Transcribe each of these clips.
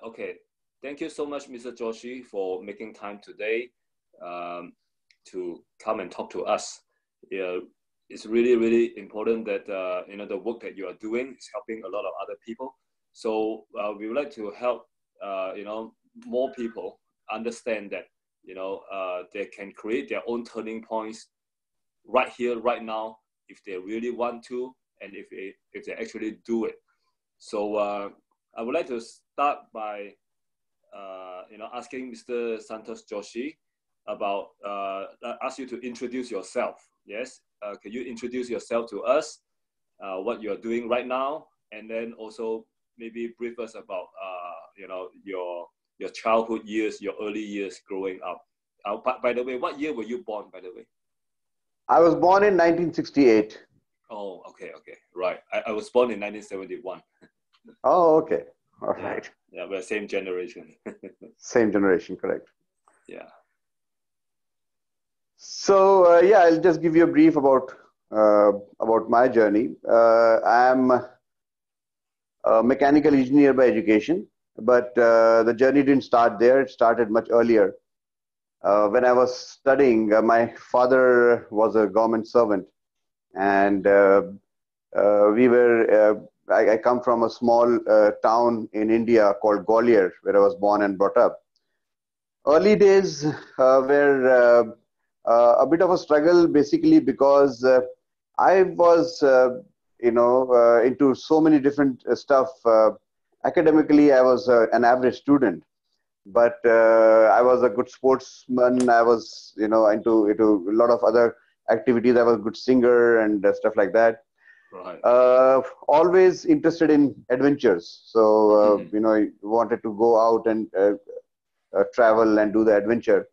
Okay, thank you so much, Mr. Joshi, for making time today um, to come and talk to us. Yeah, it's really, really important that uh, you know the work that you are doing is helping a lot of other people. So uh, we would like to help uh, you know more people understand that you know uh, they can create their own turning points right here, right now, if they really want to, and if they if they actually do it. So uh, I would like to start by uh, you know asking Mr. Santosh Joshi about uh, ask you to introduce yourself. Yes, uh, can you introduce yourself to us? Uh, what you are doing right now, and then also maybe brief us about uh, you know your your childhood years, your early years growing up. Uh, by, by the way, what year were you born? By the way, I was born in 1968. Oh, okay, okay, right. I, I was born in 1971. oh, okay, all right. Yeah, we're same generation. same generation, correct. Yeah. So uh, yeah, I'll just give you a brief about uh, about my journey. Uh, I'm a mechanical engineer by education, but uh, the journey didn't start there. It started much earlier. Uh, when I was studying, uh, my father was a government servant, and we were. I, I, come from a small uh, town in India called Gwalior, where I was born and brought up. Early days uh, were uh, uh, a bit of a struggle basically because uh, I was, uh, you know, into so many different stuff. academically, I was an average student, but I was a good sportsman. I was, you know, into into a lot of other activities. I was a good singer and stuff like that. Right. Uh, always interested in adventures. So, uh, mm-hmm. you know, wanted to go out and uh, travel and do the adventure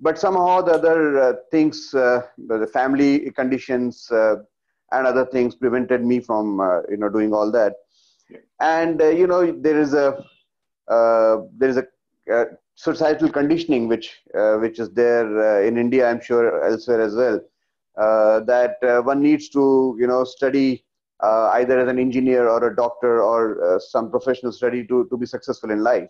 but somehow the other uh, things, uh, the family conditions uh, and other things prevented me from, uh, you know, doing all that. Yeah. And uh, you know, there is a uh, there is a societal conditioning which which is there in India, I'm sure elsewhere as well, Uh, that uh, one needs to, you know, study uh, either as an engineer or a doctor or some professional study to to be successful in life.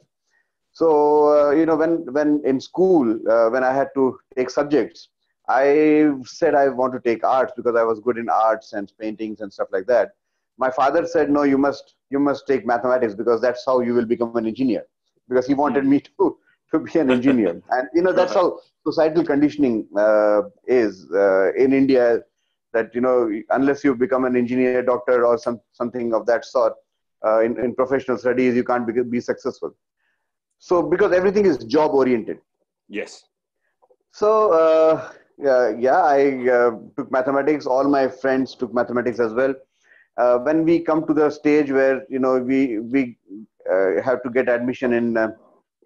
So uh, you know, when when in school, uh, when I had to take subjects, I said I want to take arts because I was good in arts and paintings and stuff like that. My father said, no, you must you must take mathematics because that's how you will become an engineer. Because he wanted hmm. me to to be an engineer, and you know that's how societal conditioning uh, is uh, in India. That you know, unless you become an engineer, doctor, or some something of that sort uh, in in professional studies, you can't be, be successful. So because everything is job oriented. Yes. So uh, yeah, yeah, I uh, took mathematics. All my friends took mathematics as well. Uh, when we come to the stage where you know we we uh, have to get admission in uh,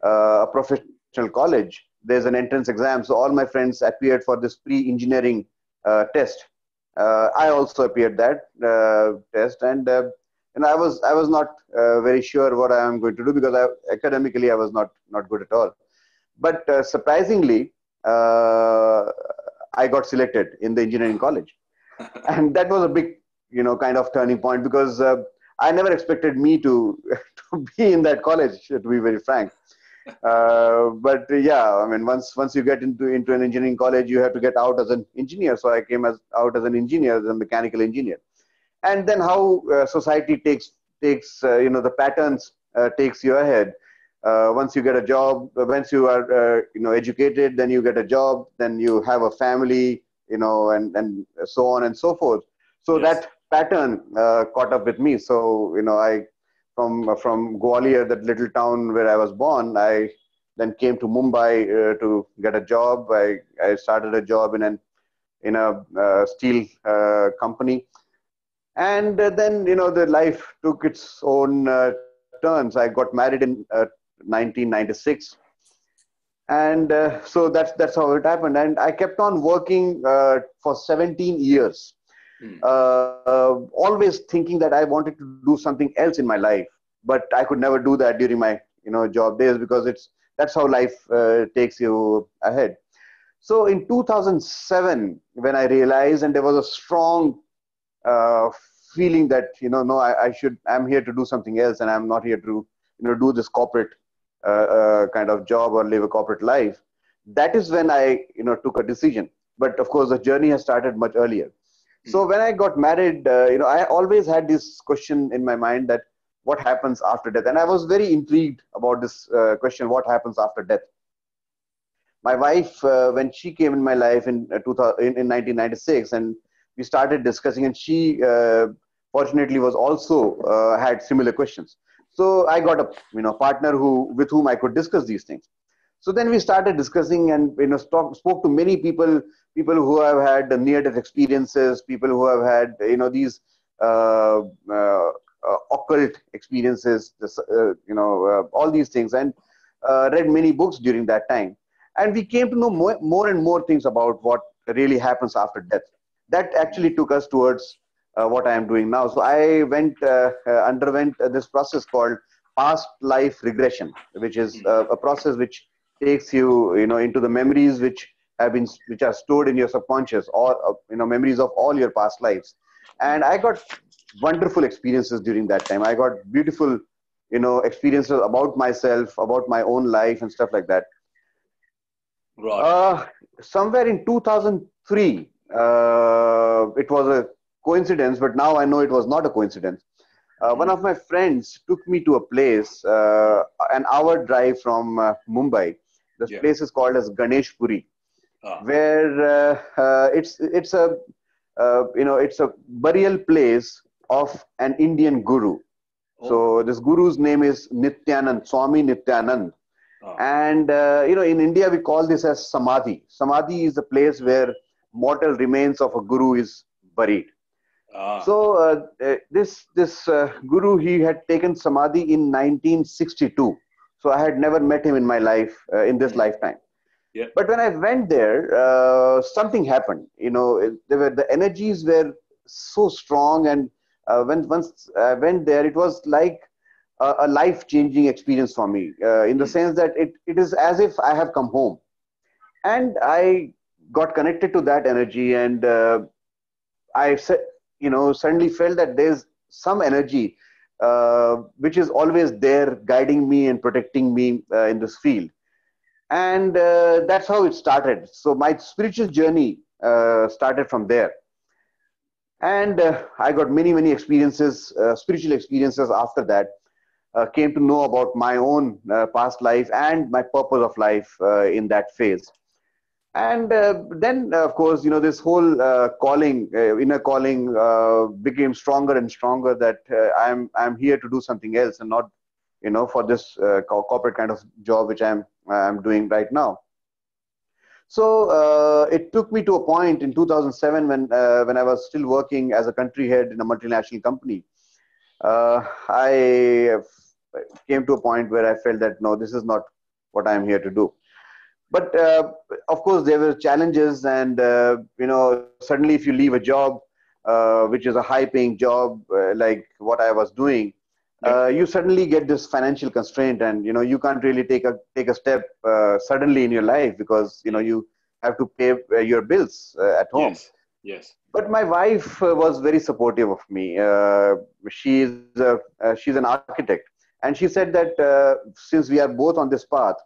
a professional college, there's an entrance exam. So all my friends appeared for this pre-engineering test. I also appeared that test, and and I was I was not uh, very sure what I am going to do because I, academically I was not not good at all. But uh, surprisingly, uh, I got selected in the engineering college, and that was a big you know kind of turning point because uh, I never expected me to to be in that college. To be very frank. Uh, but yeah, I mean, once once you get into into an engineering college, you have to get out as an engineer. So I came as out as an engineer, as a mechanical engineer and then how uh, society takes takes uh, you know the patterns uh, takes you ahead once you get a job once you are you know educated then you get a job then you have a family you know and and so on and so forth so yes. that pattern caught up with me so you know i from from Gwalior, that little town where I was born, I then came to Mumbai uh, to get a job. I, I started a job in an in a uh, steel uh, company, and uh, then you know the life took its own uh, turns. I got married in uh, 1996 and uh, so that's that's how it happened. And i kept on working uh, for 17 years mm. always thinking that i wanted to do something else in my life but i could never do that during my you know job days because it's that's how life takes you ahead. So in 2007 when i realized and there was a strong uh, feeling that you know no I, I, should i'm here to do something else and i'm not here to you know do this corporate uh, uh, kind of job or live a corporate life that is when i you know took a decision. But of course the journey has started much earlier so hmm. when i got married uh, you know i always had this question in my mind that what happens after death? And i was very intrigued about this uh, question what happens after death? My wife uh, when she came in my life in, uh, 2000, in, in 1996 and we started discussing and she fortunately was also had similar questions. So i got a you know partner who with whom i could discuss these things so then we started discussing and you know talk, spoke to many people people who have had near death experiences people who have had you know these uh, uh, uh, occult experiences uh, you know uh, all these things and uh, read many books during that time and we came to know more, more and more things about what really happens after death that actually took us towards uh, what I am doing now. So I went uh, uh, underwent this process called past life regression, which is a process which takes you you know into the memories which have been which are stored in your subconscious or you know memories of all your past lives. And I got wonderful experiences during that time. I got beautiful you know experiences about myself, about my own life and stuff like that. Right. Uh, somewhere in 2003, uh, it was a coincidence, but now I know it was not a coincidence. Uh, one of my friends took me to a place, uh, an hour drive from uh, Mumbai. This yeah. place is called as Ganeshpuri, ah. where uh, uh, it's it's a uh, you know it's a burial place of an Indian guru. Oh. So this guru's name is Nityanand, Swami Nityanand. Ah. And you know in India we call this as Samadhi. Samadhi is the place where mortal remains of a guru is buried. Ah. So uh, uh, this this uh, guru he had taken samadhi in 1962. So I had never met him in my life uh, in this mm lifetime. Yeah. But when I went there, uh, something happened. You know, there were the energies were so strong, and uh, when once I went there, it was like a, a life-changing experience for me. in the mm sense that it, it is as if I have come home, and I got connected to that energy, and I said you know suddenly felt that there's some energy uh, which is always there guiding me and protecting me uh, in this field. And uh, that's how it started. So my spiritual journey uh, started from there. And uh, i got many many experiences uh, spiritual experiences after that. Came to know about my own past life and my purpose of life in that phase and uh, then uh, of course you know this whole uh, calling uh, inner calling uh, became stronger and stronger that uh, i'm i'm here to do something else and not you know for this corporate kind of job which i'm i'm doing right now. So it took me to a point in 2007 when when i was still working as a country head in a multinational company. I came to a point where i felt that no this is not what i'm here to do but uh, of course there were challenges and uh, you know suddenly if you leave a job uh, which is a high paying job uh, like what i was doing uh, you suddenly get this financial constraint and you know you can't really take a take a step uh, suddenly in your life because you know you have to pay your bills at home. Yes. Yes. But my wife was very supportive of me. She's a, she's an architect. And she said that since we are both on this path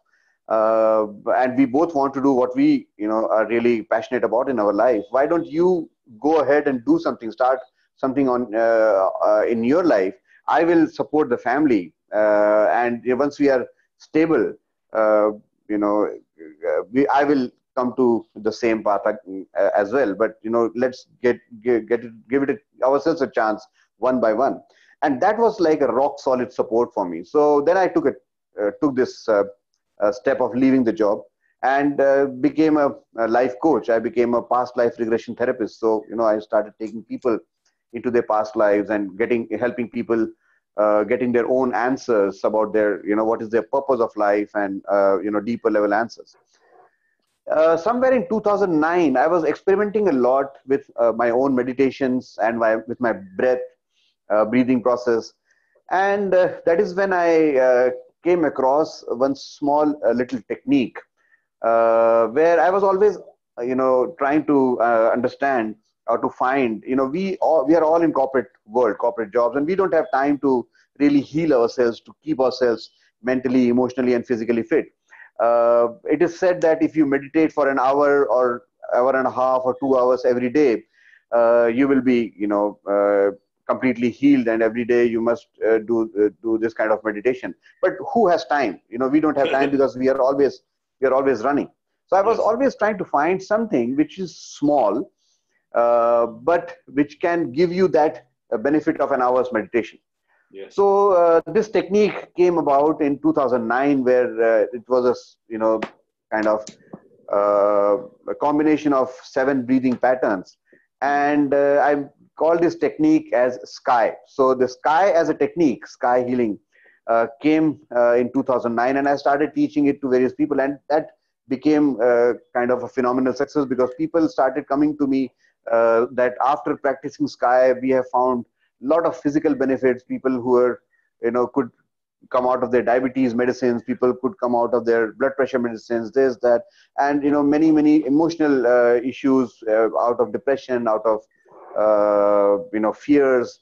uh, and we both want to do what we you know are really passionate about in our life. Why don't you go ahead and do something start something on uh, uh, in your life? I will support the family. Uh, and once we are stable uh, you know uh, we, i will come to the same path as well. But you know let's get get, get give it ourselves a chance one by one. And that was like a rock solid support for me. So then i took it took this step of leaving the job and uh, became a, a, life coach. I became a past life regression therapist. So you know i started taking people into their past lives and getting helping people uh, getting their own answers about their you know what is their purpose of life and uh, you know deeper level answers. Uh, somewhere in 2009 i was experimenting a lot with uh, my own meditations and my, with my breath uh, breathing process. And that is when i came across one small uh, little technique uh, where I was always, uh, you know, trying to uh, understand or to find, you know, we all, we are all in corporate world, corporate jobs, and we don't have time to really heal ourselves, to keep ourselves mentally, emotionally, and physically fit. Uh, it is said that if you meditate for an hour or hour and a half or two hours every day, uh, you will be, you know, completely healed. And every day you must uh, do uh, do this kind of meditation. But who has time? You know, we don't have time because we are always we are always running. So I was always trying to find something which is small, uh, but which can give you that benefit of an hour's meditation. Yes. So uh, this technique came about in 2009, where uh, it was a you know kind of uh, a combination of seven breathing patterns, and uh, I call this technique as Sky. So the Sky as a technique, Sky healing, uh, came uh, in 2009, and I started teaching it to various people, and that became kind of a phenomenal success because people started coming to me that after practicing Sky, we have found a lot of physical benefits. People who are, you know, could come out of their diabetes medicines. People could come out of their blood pressure medicines. This, that, and you know, many, many emotional uh, issues uh, out of depression, out of uh, you know, fears.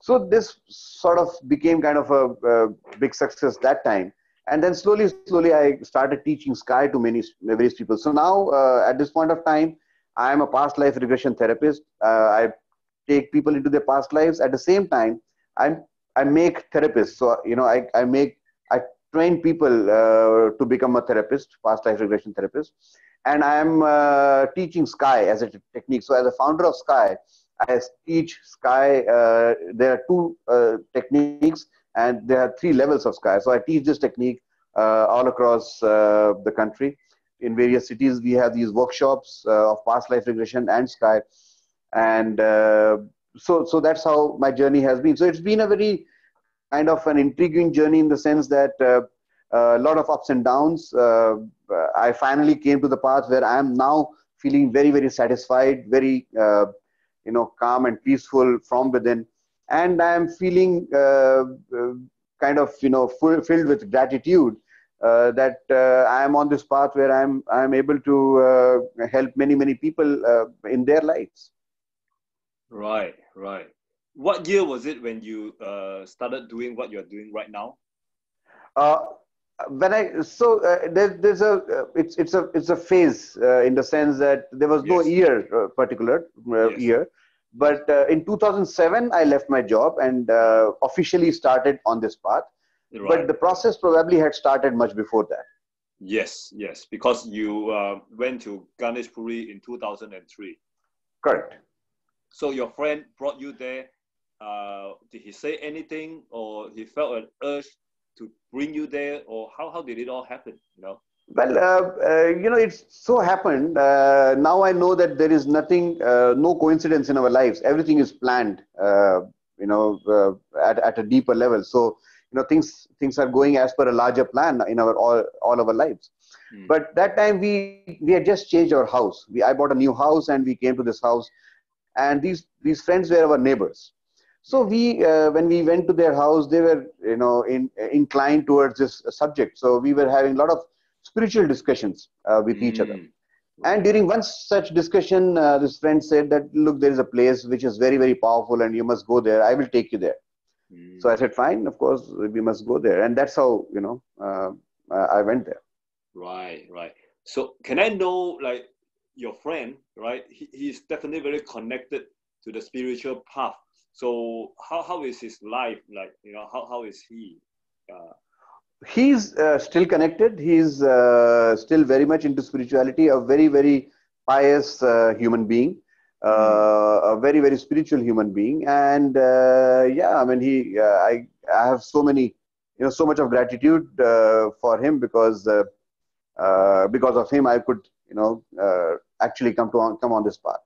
So this sort of became kind of a, a big success that time and then slowly slowly i started teaching sky to many various people so now uh, at this point of time i am a past life regression therapist uh, i take people into their past lives. At the same time, i'm I make therapists. So you know, I I make I train people uh, to become a therapist, past life regression therapist, and I am uh, teaching Sky as a technique. So as a founder of Sky, I teach Sky. Uh, there are two uh, techniques, and there are three levels of Sky. So I teach this technique uh, all across uh, the country. In various cities, we have these workshops of past life regression and Sky and uh, so so that's how my journey has been so it's been a very kind of an intriguing journey in the sense that uh, a lot of ups and downs uh, i finally came to the path where i am now feeling very very satisfied very uh, you know calm and peaceful from within and i am feeling uh, uh, kind of you know full, filled with gratitude uh, that uh, I am on this path where I'm I'm able to uh, help many many people in their lives. Right, right. What year was it when you uh, started doing what you're doing right now? Uh, when I so uh, there, there's a uh, it's it's a it's a phase uh, in the sense that there was no year uh, particular uh, yes. year, but uh, in 2007 I left my job and uh, officially started on this path. Right. But the process probably had started much before that. Yes, yes, because you uh, went to Ganesh Puri in 2003. Correct. So your friend brought you there. Uh, did he say anything, or he felt an urge to bring you there, or how, how did it all happen? You know. Well, uh, uh, you know, it's so happened. Uh, now I know that there is nothing, uh, no coincidence in our lives. Everything is planned. Uh, you know, at at a deeper level. So you know, things things are going as per a larger plan in our all all our lives. Hmm. But that time we we had just changed our house. We I bought a new house and we came to this house and these these friends were our neighbors so we uh, when we went to their house they were you know in, inclined towards this subject so we were having a lot of spiritual discussions uh, with mm. each other mm. and during one such discussion uh, this friend said that look there is a place which is very very powerful and you must go there i will take you there mm. so i said fine of course we must go there and that's how you know uh, i went there right right so can i know like your friend, right? He, he's definitely very connected to the spiritual path. So how, how is his life like? You know, how, how is he? Uh, he's uh, still connected. He's uh, still very much into spirituality. A very very pious uh, human being. Mm. a very very spiritual human being and uh, yeah i mean he i i have so many you know so much of gratitude for him because because of him i could you know uh, actually come to on, come on this path.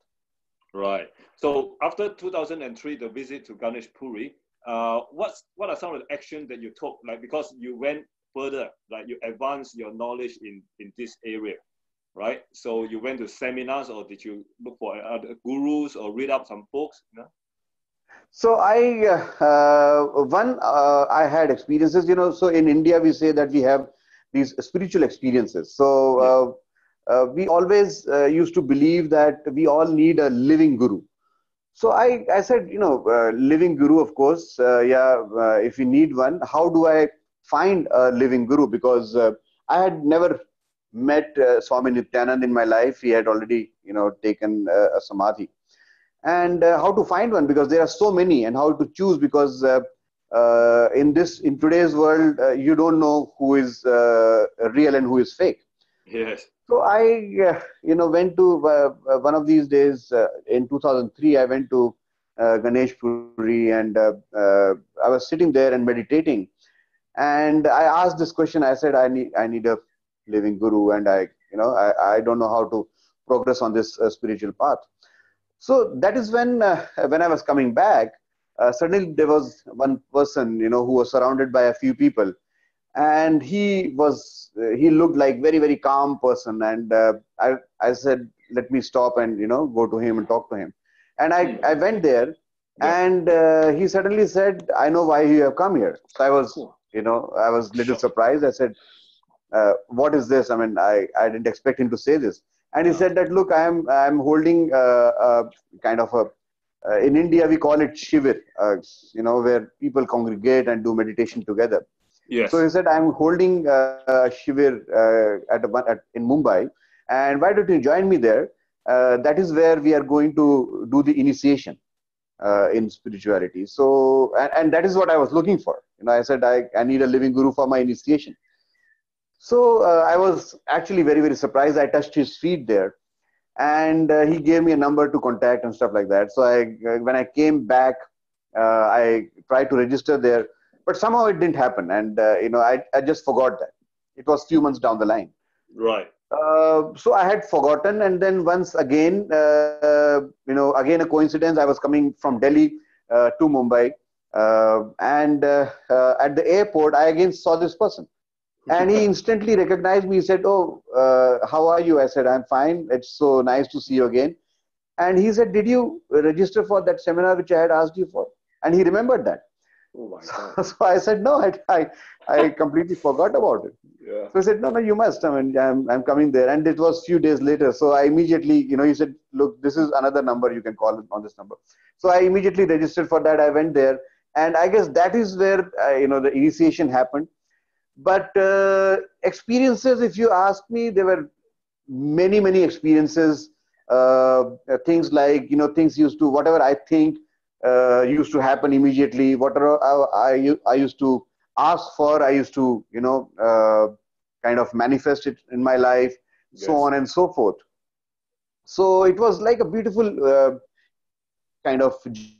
Right. So after 2003, the visit to Ganesh Puri, uh, what's what are some of the actions that you took? Like because you went further, like you advanced your knowledge in in this area, right? So you went to seminars, or did you look for other gurus or read up some books? You know? So I uh, one uh, I had experiences, you know. So in India we say that we have these spiritual experiences. So uh, uh, we always uh, used to believe that we all need a living guru. So I, I said, you know, uh, living guru, of course, uh, yeah, uh, if you need one, how do I find a living guru? Because uh, I had never met uh, Swami Nityanand in my life. He had already, you know, taken uh, a samadhi. And how to find one? Because there are so many, and how to choose? Because in this, in today's world, you don't know who is real and who is fake. Yes. So I, uh, you know, went to uh, uh one of these days uh, in 2003. I went to uh, Ganesh Puri and uh, I was sitting there and meditating. And I asked this question. I said, I need, I need a living guru, and I, you know, I, I don't know how to progress on this spiritual path. So that is when, when I was coming back. suddenly there was one person, you know, who was surrounded by a few people and he was uh, he looked like very very calm person. And uh, i i said let me stop and you know go to him and talk to him. And i i went there yeah. and uh, he suddenly said i know why you have come here. So i was you know i was a little surprised. I said uh, what is this? I mean i i didn't expect him to say this. And he said that look i am i'm holding uh, a kind of a uh, in india we call it shivir you know where people congregate and do meditation together Yes. So he said, I'm holding uh, a Shivir uh, at, a, at, in Mumbai, and why don't you join me there? Uh, that is where we are going to do the initiation uh, in spirituality. So, and, and that is what I was looking for. You know, I said, I, I need a living guru for my initiation. So uh, I was actually very, very surprised. I touched his feet there and uh, he gave me a number to contact and stuff like that. So I, when I came back, I tried to register there but somehow it didn't happen. And uh, you know I, I just forgot that. It was a few months down the line. Right. Uh, so i had forgotten. And then once again uh, you know again a coincidence. I was coming from delhi uh, to mumbai. Uh, and uh, at the airport i again saw this person. And he instantly recognized me. He said oh how are you? I said i'm fine. It's so nice to see you again. And he said did you register for that seminar which i had asked you for? And he remembered that Oh so, so, I said, no, I, I, I completely forgot about it. Yeah. So I said, no, no, you must. I mean, I'm, I'm coming there. And it was few days later. So I immediately, you know, he said, look, this is another number you can call on this number. So I immediately registered for that. I went there. And I guess that is where, uh, you know, the initiation happened. But uh, experiences, if you ask me, there were many, many experiences. Uh, things like, you know, things used to, whatever I think, uh, used to happen immediately. Whatever I, I, used to ask for, I used to, you know, uh, kind of manifest it in my life, yes. so on and so forth. So it was like a beautiful uh, kind of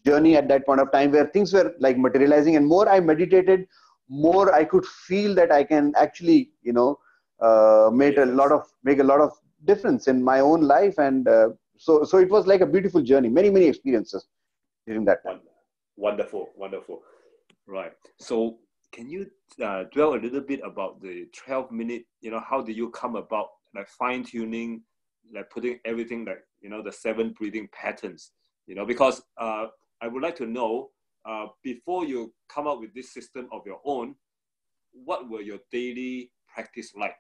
journey at that point of time where things were like materializing. And more I meditated, more I could feel that I can actually, you know, uh, make a lot of make a lot of difference in my own life. And uh, so so it was like a beautiful journey. Many many experiences during that time. Wonderful, wonderful. Right. So, can you uh, dwell a little bit about the 12 minute, you know, how do you come about, like fine tuning, like putting everything, like, you know, the seven breathing patterns, you know, because uh, I would like to know uh, before you come up with this system of your own, what were your daily practice like?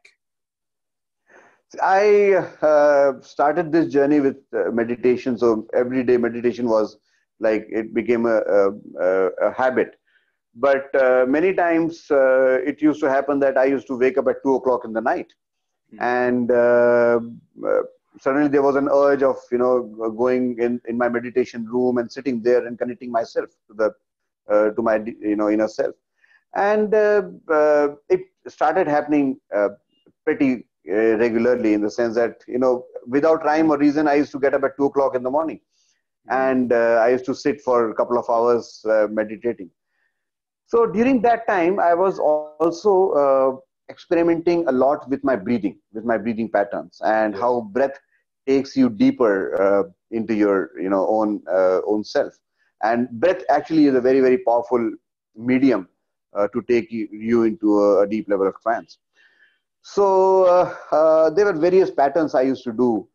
I uh, started this journey with uh, meditation. So everyday meditation was like it became a, a, a habit. But uh, many times uh, it used to happen that I used to wake up at two o'clock in the night, mm-hmm. and uh, uh, suddenly there was an urge of you know going in, in my meditation room and sitting there and connecting myself to the uh, to my you know inner self, and uh, it started happening pretty regularly in the sense that you know without rhyme or reason I used to get up at two o'clock in the morning and uh, I used to sit for a couple of hours uh, meditating. So during that time, I was also uh, experimenting a lot with my breathing, with my breathing patterns, and how breath takes you deeper uh, into your you know own uh, own self. And breath actually is a very very powerful medium uh, to take you, into a, a, deep level of trance. So there were various patterns I used to do.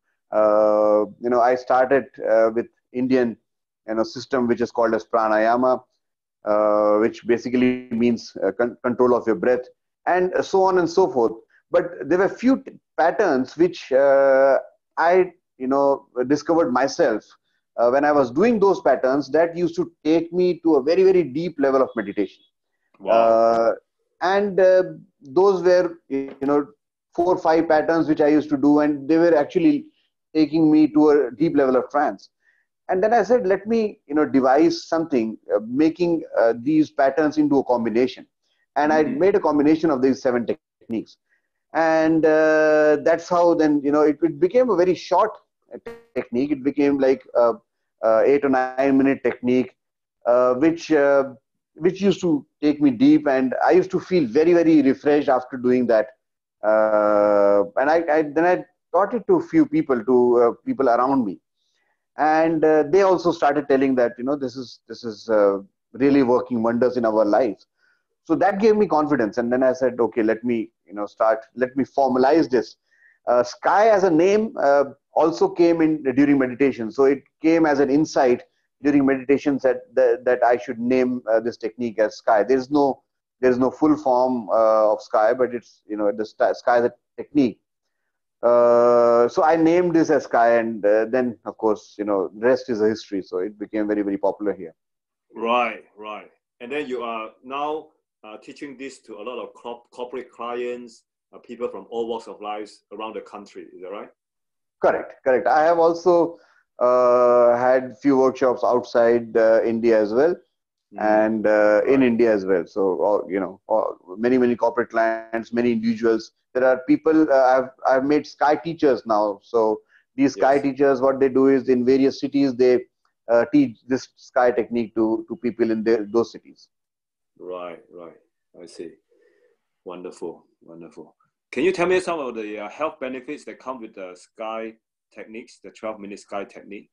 you know, I started with Indian you know, system which is called as pranayama, uh, which basically means uh, con- control of your breath, and so on and so forth. But there were few t- patterns which uh, I, you know, discovered myself uh, when I was doing those patterns, that used to take me to a very, very deep level of meditation. Wow. Uh, and uh, those were, you know, four or five patterns which I used to do, and they were actually taking me to a deep level of trance. And then I said, let me, you know, devise something, uh, making uh, these patterns into a combination. And mm-hmm. I made a combination of these seven techniques. And uh, that's how then, you know, it, it became a very short technique. It became like a, a eight or nine minute technique, uh, which uh, which used to take me deep, and I used to feel very very refreshed after doing that. Uh, and I, I, then I taught it to a few people, to uh, people around me, and uh, they also started telling that you know this is this is uh, really working wonders in our lives. So that gave me confidence, and then I said, okay, let me you know start, let me formalize this. Sky as a name also came in during meditation. So it came as an insight during meditations that that, that I should name uh, this technique as sky. There's no there's no full form uh, of sky, but it's you know the sky is a technique. Uh, so I named this as sky, and uh, then of course you know rest is a history. So it became very very popular here. Right, right. And then you are now uh, teaching this to a lot of corporate clients, uh, people from all walks of life around the country. Is that right? Correct, correct. I have also uh, had few workshops outside uh, India as well, mm. and uh, in India as well. So you know, many many corporate clients, many individuals. There are people. Uh, I've I've made Sky teachers now. So these Sky yes. teachers, what they do is in various cities they uh, teach this Sky technique to to people in their, those cities. Right, right. I see. Wonderful, wonderful. Can you tell me some of the uh, health benefits that come with the Sky techniques, the 12 minute Sky technique?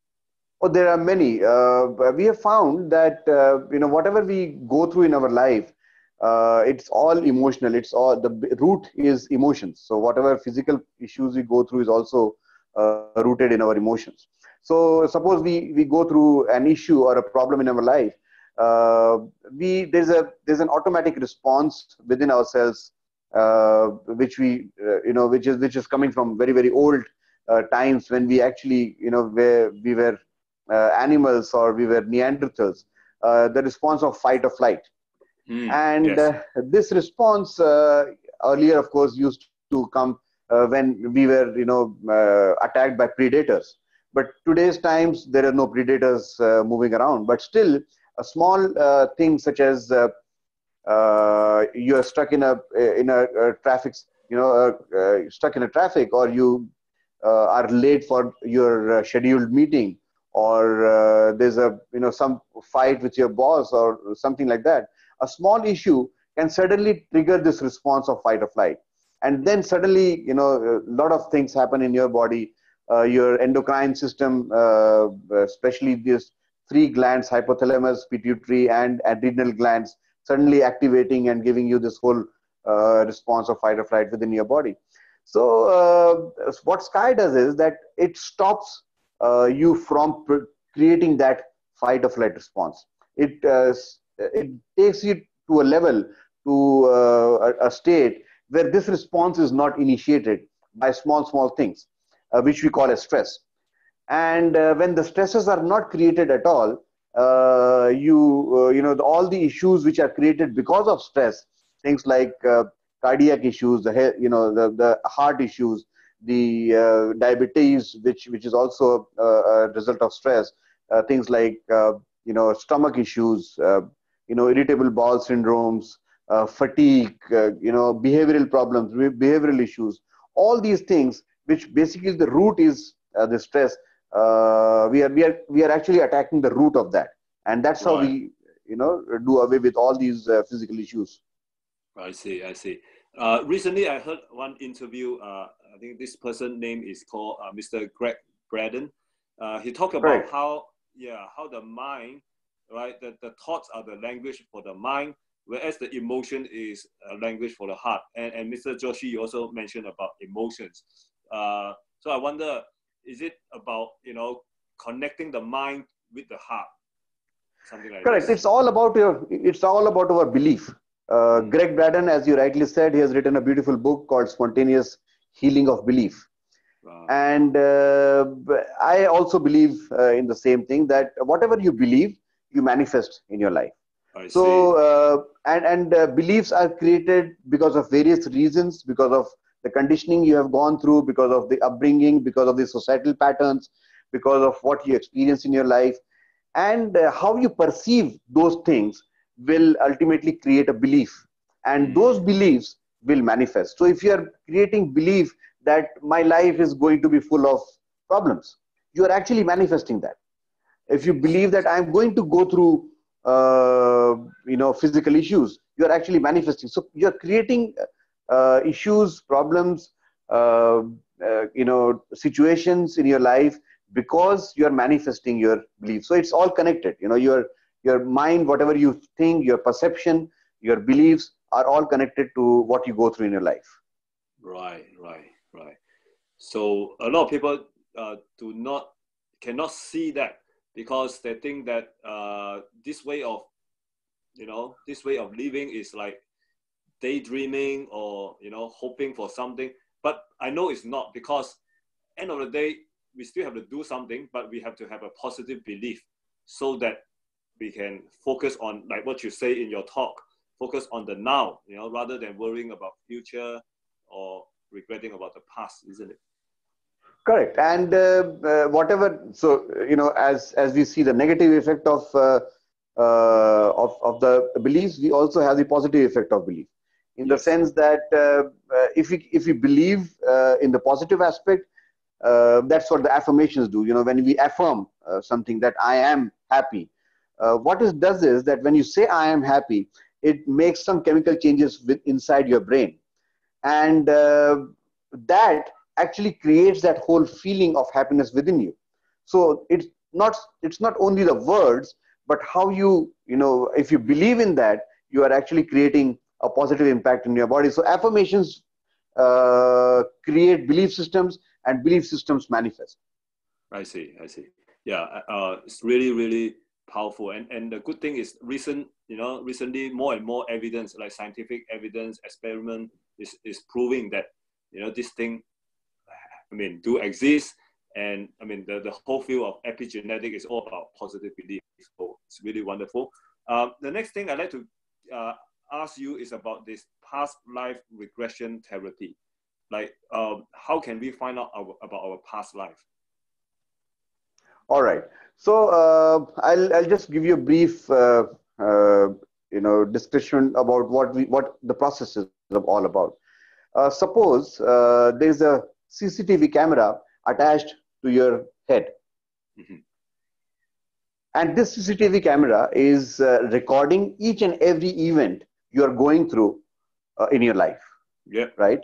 Oh, there are many. Uh, we have found that uh, you know whatever we go through in our life, uh, it's all emotional. It's all the root is emotions. So whatever physical issues we go through is also uh, rooted in our emotions. So suppose we we go through an issue or a problem in our life, uh, we there's a there's an automatic response within ourselves uh, which we uh, you know which is which is coming from very very old uh, times when we actually you know where we were animals or we were neanderthals the response of fight or flight mm, and yes. this response earlier of course used to come when we were you know attacked by predators. But today's times there are no predators uh, moving around. But still a small uh, thing such as uh, uh, you are stuck in a in a, a traffic you know uh, uh, stuck in a traffic or you uh, are late for your uh, scheduled meeting or uh, there's a you know some fight with your boss or something like that a small issue can suddenly trigger this response of fight or flight and then suddenly you know a lot of things happen in your body your endocrine system especially these three glands hypothalamus pituitary and adrenal glands suddenly activating and giving you this whole uh, response of fight or flight within your body. So uh, what Sky does is that it stops uh, you from creating that fight or flight response. It uh, it takes you to a level, to uh, a, a, state where this response is not initiated by small small things, uh, which we call as stress. And when the stresses are not created at all, uh, you uh, you know the, all the issues which are created because of stress things like uh, cardiac issues the you know the, the heart issues the uh, diabetes which which is also uh, a result of stress uh, things like you know stomach issues you know irritable bowel syndromes fatigue you know behavioral problems behavioral issues all these things which basically the root is the stress uh, we are we are we are actually attacking the root of that and that's right. how we you know do away with all these uh, physical issues i see i see uh, recently i heard one interview uh, i think this person name is called uh, mr gregg braden uh, he talked about right. how yeah how the mind right? The, the thoughts are the language for the mind whereas the emotion is a language for the heart. And, and mr joshi also mentioned about emotions. So i wonder is it about you know connecting the mind with the heart? Something like correct. this. it's all about your it's all about our belief. Uh, mm. gregg braden as you rightly said he has written a beautiful book called spontaneous healing of belief. Wow. And uh, I also believe uh, in the same thing that whatever you believe, you manifest in your life. I so, uh, and, and uh, beliefs are created because of various reasons, because of the conditioning you have gone through, because of the upbringing, because of the societal patterns, because of what you experience in your life. And uh, how you perceive those things will ultimately create a belief. And mm-hmm. those beliefs will manifest. So if you are creating belief that my life is going to be full of problems, you are actually manifesting that. If you believe that I'm going to go through, uh, you know, physical issues, you are actually manifesting. So you're creating uh, issues, problems, uh, uh, you know, situations in your life because you're manifesting your belief. So it's all connected. You know, your your mind, whatever you think, your perception, your beliefs are all connected to what you go through in your life. Right, right, right. So a lot of people uh, do not cannot see that because they think that uh, this way of you know this way of living is like daydreaming or you know hoping for something. But i know it's not because end of the day we still have to do something but we have to have a positive belief so that we can focus on like what you say in your talk focus on the now you know rather than worrying about future or regretting about the past isn't it correct. And uh, uh, whatever so you know as as we see the negative effect of uh, uh of, of the beliefs we also have the positive effect of belief. In yes. the sense that uh, uh, if we if we believe in the positive aspect that's what the affirmations do. You know when we affirm something that i am happy what it does is that when you say i am happy it makes some chemical changes with, inside your brain. And uh, that actually creates that whole feeling of happiness within you. So it's not it's not only the words but how you you know if you believe in that you are actually creating a positive impact in your body. So affirmations uh, create belief systems and belief systems manifest. I see i see. Yeah uh, it's really really powerful. And and the good thing is recent you know recently more and more evidence like scientific evidence experiment is, is proving that you know this thing i mean do exist. And i mean the, the whole field of epigenetic is all about positive belief. So it's really wonderful. Um, the next thing i'd like to uh, ask you is about this past life regression therapy. Like um, how can we find out our, about our past life? All right so uh, I'll, I'll just give you a brief uh, uh, you know discussion about what we what the process is all about. Uh, suppose uh, there is a CCTV camera attached to your head. Mm-hmm. And this CCTV camera is uh, recording each and every event you are going through in your life. Yeah. Right?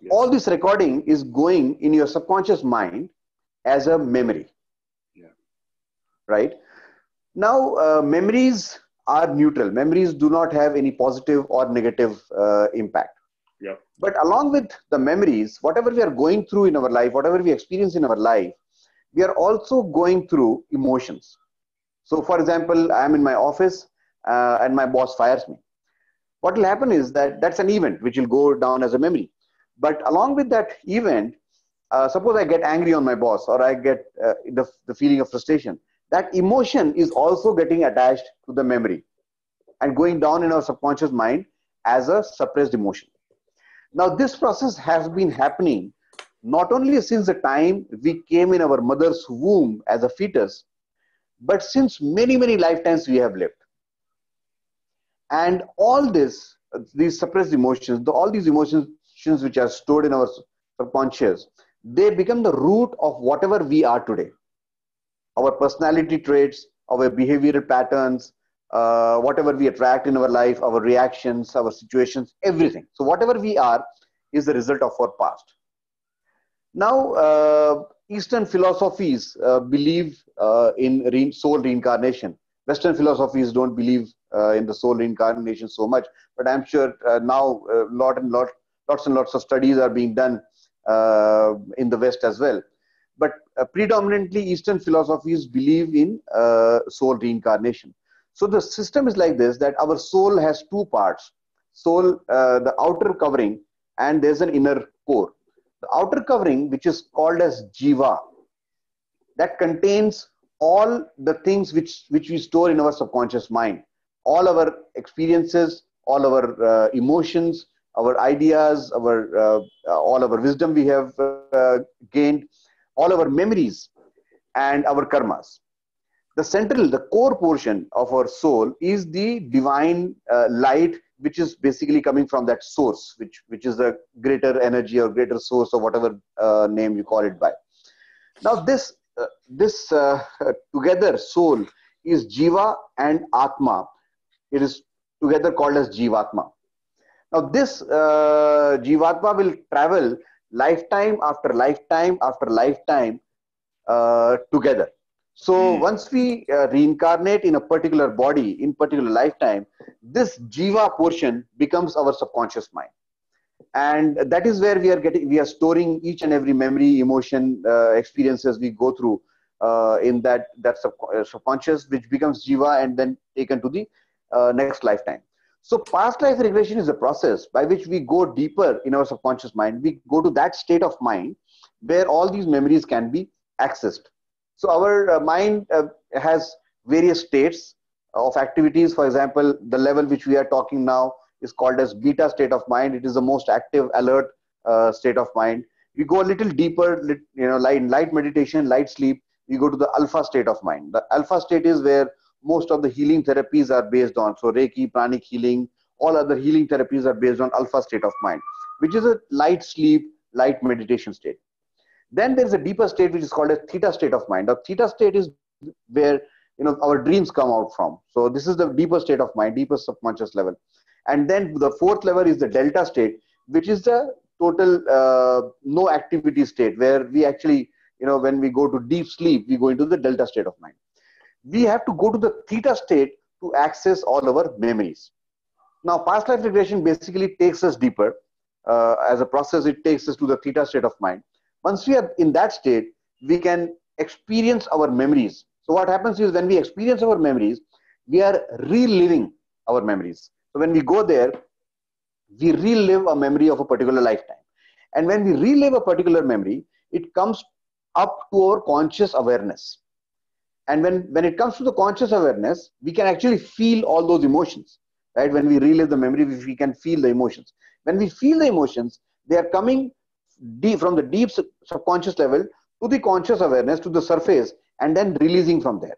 Yeah. All this recording is going in your subconscious mind as a memory Yeah. right? Now, uh, memories are neutral. Memories do not have any positive or negative uh, impact. But along with the memories, whatever we are going through in our life, whatever we experience in our life, we are also going through emotions. So, for example, I am in my office uh, and my boss fires me. What will happen is that that's an event which will go down as a memory. But along with that event, uh, suppose I get angry on my boss or I get uh, the, the feeling of frustration that emotion is also getting attached to the memory and going down in our subconscious mind as a suppressed emotion. Now, this process has been happening not only since the time we came in our mother's womb as a fetus, but since many, many lifetimes we have lived. And all this, these suppressed emotions, all these emotions which are stored in our subconscious, they become the root of whatever we are today our personality traits, our behavioral patterns, uh, whatever we attract in our life, our reactions, our situations, everything. So, whatever we are is the result of our past. Now, uh, Eastern philosophies uh, believe uh, in re- soul reincarnation. Western philosophies don't believe uh, in the soul reincarnation so much, but I'm sure uh, now lot and lot, lots and lots of studies are being done in the West as well but predominantly Eastern philosophies believe in soul reincarnation. So the system is like this: that our soul has two parts, soul, uh, the outer covering, and there's an inner core. the outer covering, which is called as jiva, that contains all the things which, which we store in our subconscious mind, all our experiences, all our uh, emotions, our ideas, our uh, all our wisdom we have uh, gained, all our memories, and our karmas. The central, the core portion of our soul is the divine uh, light which is basically coming from that source, which which is a greater energy or greater source or whatever uh, name you call it by. Now this uh, this uh, together soul is jiva and atma. It is together called as jivatma. Now this uh, jivatma will travel lifetime after lifetime after lifetime uh, together. So mm. once we uh, reincarnate in a particular body, in particular lifetime, this jiva portion becomes our subconscious mind. And that is where we are getting, we are storing each and every memory, emotion, uh, experiences we go through uh, in that, that sub- uh, subconscious, which becomes jiva and then taken to the uh, next lifetime. So past life regression is a process by which we go deeper in our subconscious mind. We go to that state of mind where all these memories can be accessed. So our uh, mind uh, has various states of activities. For example, the level which we are talking now is called as beta state of mind. It is the most active, alert uh, state of mind. We go a little deeper, you know, light, light meditation, light sleep. We go to the alpha state of mind. The alpha state is where most of the healing therapies are based on. So Reiki, pranic healing, all other healing therapies are based on alpha state of mind, which is a light sleep, light meditation state. Then there's a deeper state which is called a theta state of mind. A theta state is where you know our dreams come out from. So this is the deeper state of mind, deeper subconscious level. And then the fourth level is the delta state, which is the total uh, no activity state, where we actually you know when we go to deep sleep, we go into the delta state of mind. We have to go to the theta state to access all our memories. Now, past life regression basically takes us deeper. Uh, as a process, it takes us to the theta state of mind once we are in that state, we can experience our memories. So what happens is when we experience our memories, we are reliving our memories. So when we go there, we relive a memory of a particular lifetime. And when we relive a particular memory, it comes up to our conscious awareness. And when, when it comes to the conscious awareness, we can actually feel all those emotions. Right? When we relive the memory, we can feel the emotions. When we feel the emotions, they are coming deep from the deep subconscious level to the conscious awareness to the surface and then releasing from there.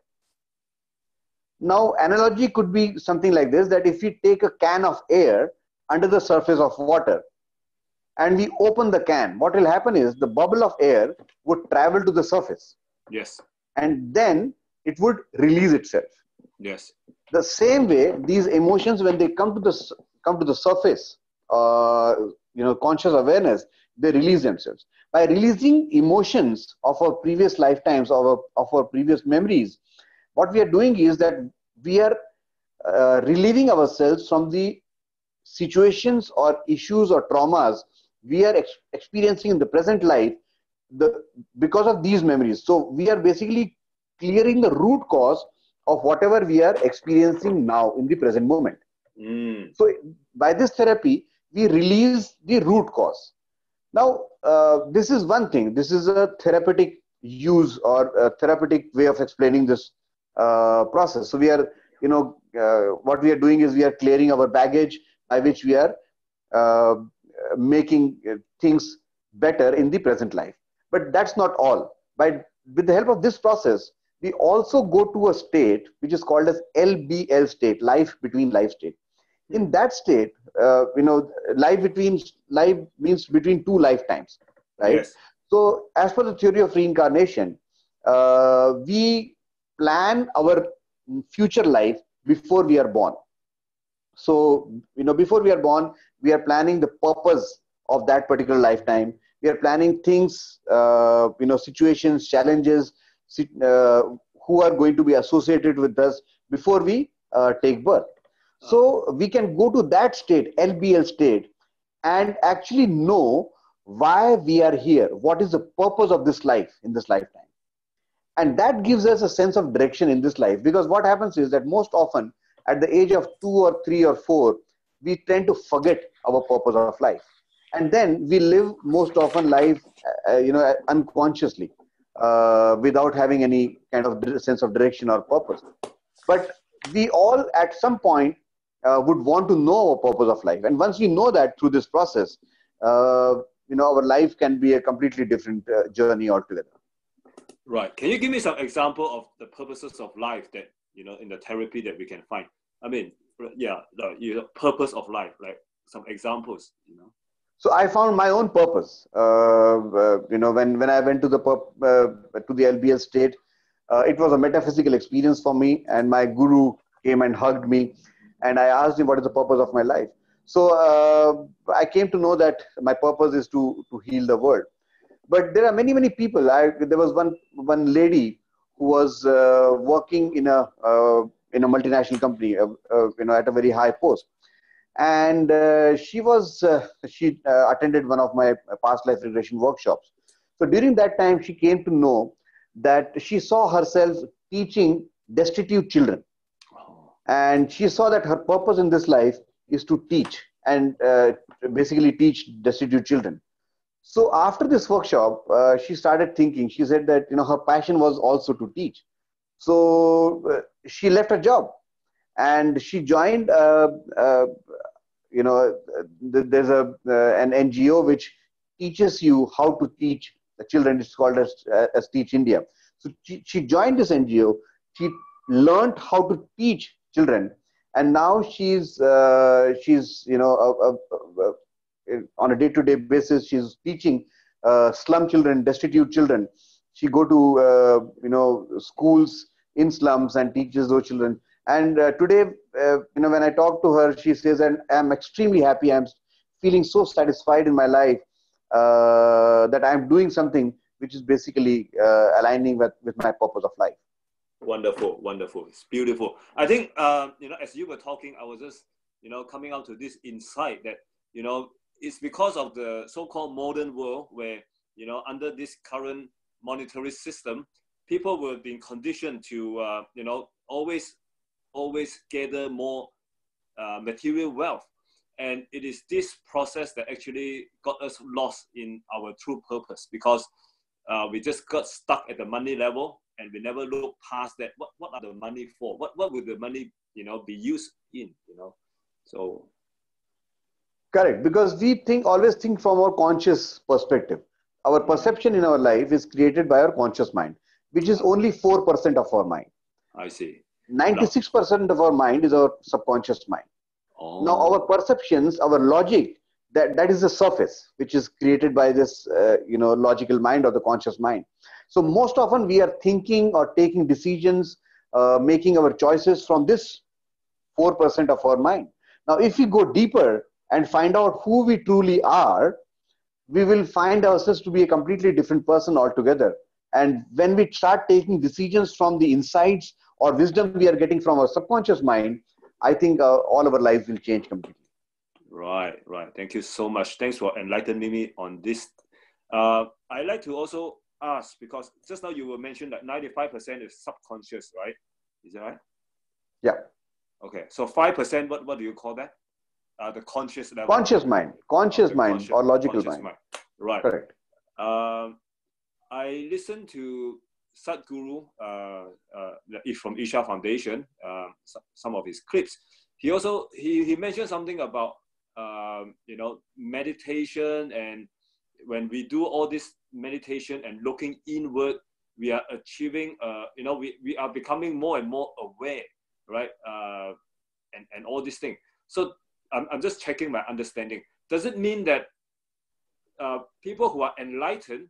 Now analogy could be something like this that if we take a can of air under the surface of water and we open the can what will happen is the bubble of air would travel to the surface. Yes. And then it would release itself. Yes. The same way these emotions when they come to the come to the surface uh, you know conscious awareness they release themselves. By releasing emotions of our previous lifetimes of our, of our previous memories what we are doing is that we are uh, relieving ourselves from the situations or issues or traumas we are ex- experiencing in the present life the, because of these memories. So we are basically clearing the root cause of whatever we are experiencing now in the present moment. Mm. so by this therapy we release the root cause now, uh, this is one thing. This is a therapeutic use or a therapeutic way of explaining this uh, process. So we are, you know, uh, what we are doing is we are clearing our baggage by which we are uh, making things better in the present life. But that's not all. By with the help of this process, we also go to a state which is called as LBL state, life between life state in that state uh, you know life between life means between two lifetimes right? Yes. so as per the theory of reincarnation uh, we plan our future life before we are born. So you know before we are born we are planning the purpose of that particular lifetime. We are planning things uh, you know situations challenges uh, who are going to be associated with us before we uh, take birth so we can go to that state, LBL state, and actually know why we are here. What is the purpose of this life in this lifetime? And that gives us a sense of direction in this life. Because what happens is that most often at the age of two or three or four, we tend to forget our purpose of life. and then we live most often life uh, you know unconsciously uh, without having any kind of sense of direction or purpose but we all at some point uh, would want to know our purpose of life. And once we know that through this process uh, you know our life can be a completely different uh, journey altogether. Right. Can you give me some example of the purposes of life that you know in the therapy that we can find? I mean yeah the you know, purpose of life like some examples you know? So i found my own purpose. Uh, uh, you know when when i went to the uh, to the LBL state uh, it was a metaphysical experience for me and my guru came and hugged me and i asked him what is the purpose of my life so uh, i came to know that my purpose is to to heal the world but there are many many people I, there was one one lady who was uh, working in a in a multinational company, uh, uh, you know, at a very high post. And uh, she was, she attended one of my past life regression workshops. So during that time, she came to know that she saw herself teaching destitute children. And she saw that her purpose in this life is to teach and uh, basically teach destitute children. So after this workshop, uh, she started thinking. She said that you know her passion was also to teach. So uh, she left her job and she joined, uh, uh, you know, there's a, an NGO which teaches you how to teach the children. It's called as, as Teach India. So she, she joined this NGO. She learned how to teach children and now she's uh, she's you know uh, uh, on a day-to-day basis she's teaching slum children destitute children she go to you know schools in slums and teaches those children. And uh, today, uh, you know, when I talk to her, she says, "And I'm extremely happy. I'm feeling so satisfied in my life uh, that I'm doing something which is basically uh, aligning with with my purpose of life." Wonderful, wonderful. It's beautiful. I think um, you know, as you were talking, I was just you know coming out to this insight that you know it's because of the so-called modern world where you know under this current monetary system people were being conditioned to, uh, you know, always, always gather more uh, material wealth. And it is this process that actually got us lost in our true purpose because uh, we just got stuck at the money level and we never look past that. What, what are the money for? What, what would the money, you know, be used in, you know? So. Correct. Because we think, always think from our conscious perspective. Our perception in our life is created by our conscious mind which is only 4% of our mind. I see. 96% of our mind is our subconscious mind. Oh. Now, our perceptions, our logic, that, that is the surface, which is created by this, uh, you know, logical mind or the conscious mind. So most often we are thinking or taking decisions, uh, making our choices from this 4% of our mind. Now, if we go deeper and find out who we truly are, we will find ourselves to be a completely different person altogether and when we start taking decisions from the insights or wisdom we are getting from our subconscious mind, I think uh, all our lives will change completely. Right, right. Thank you so much. Thanks for enlightening me on this. Uh, I like to also ask because just now you were mentioned that 95% is subconscious, right? Is that right? Yeah. Okay. So 5%, what, what do you call that? Uh, the conscious level. Conscious mind. Conscious okay, mind conscious, or logical mind. mind. Right. Correct. Um, I listened to Sadhguru uh, uh, from Isha Foundation, uh, some of his clips. He also he, he mentioned something about um, you know meditation and when we do all this meditation and looking inward, we are achieving uh, you know we, we are becoming more and more aware, right? Uh, and and all these things. So I'm I'm just checking my understanding. Does it mean that uh, people who are enlightened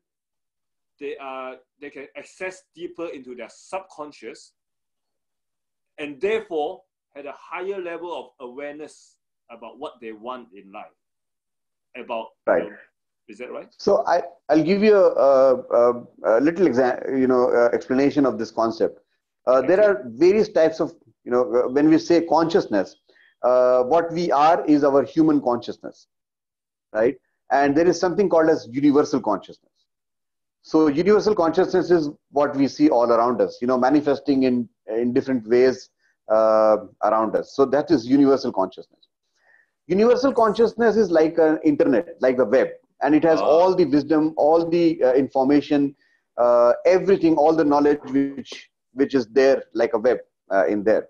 they are they can access deeper into their subconscious and therefore had a higher level of awareness about what they want in life about right you know, is that right? So i i'll give you a, a, a little exam you know uh, explanation of this concept. Uh, there are various types of you know uh, when we say consciousness uh, what we are is our human consciousness right? And there is something called as universal consciousness. So universal consciousness is what we see all around us, you know, manifesting in, in different ways uh, around us. So that is universal consciousness. universal consciousness is like an internet like the web and it has oh. all the wisdom all the uh, information uh, everything all the knowledge which which is there like a web uh, in there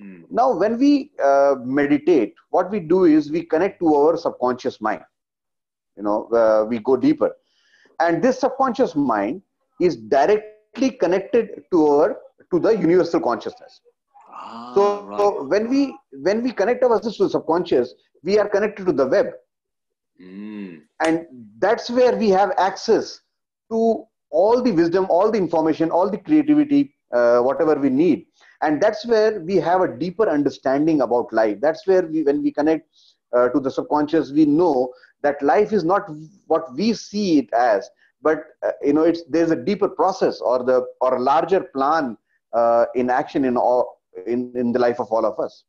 mm. now when we uh, meditate what we do is we connect to our subconscious mind you know uh, we go deeper and this subconscious mind is directly connected to our to the universal consciousness ah, so, right. so when we when we connect ourselves to the subconscious we are connected to the web mm. and that's where we have access to all the wisdom all the information all the creativity uh, whatever we need. And that's where we have a deeper understanding about life. That's where we when we connect uh, to the subconscious we know that life is not what we see it as but uh, you know it's there's a deeper process or the or larger plan uh, in action in all in in the life of all of us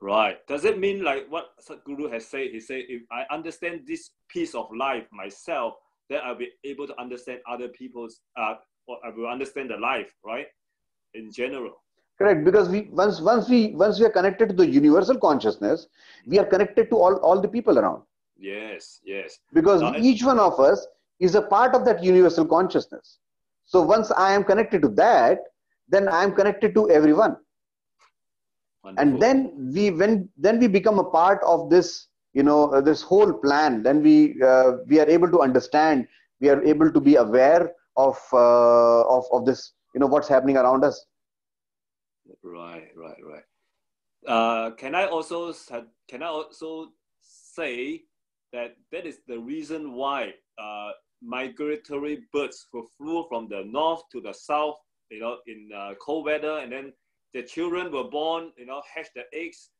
right. Does it mean like what Sadhguru has said? He said if i understand this piece of life myself then i'll be able to understand other people's uh or i will understand the life right in general? Correct. Because we once once we once we are connected to the universal consciousness we are connected to all all the people around. Yes yes. Because now, each one of us is a part of that universal consciousness. So once I am connected to that, then I am connected to everyone. Wonderful. And then we when then we become a part of this, you know, uh, this whole plan. Then we uh, we are able to understand. We are able to be aware of uh, of of this, you know, what's happening around us. Right, right, right. Uh, can I also can I also say that that is the reason why uh, migratory birds who flew from the north to the south, you know, in uh, cold weather, and then the children were born, you know, hatch the eggs.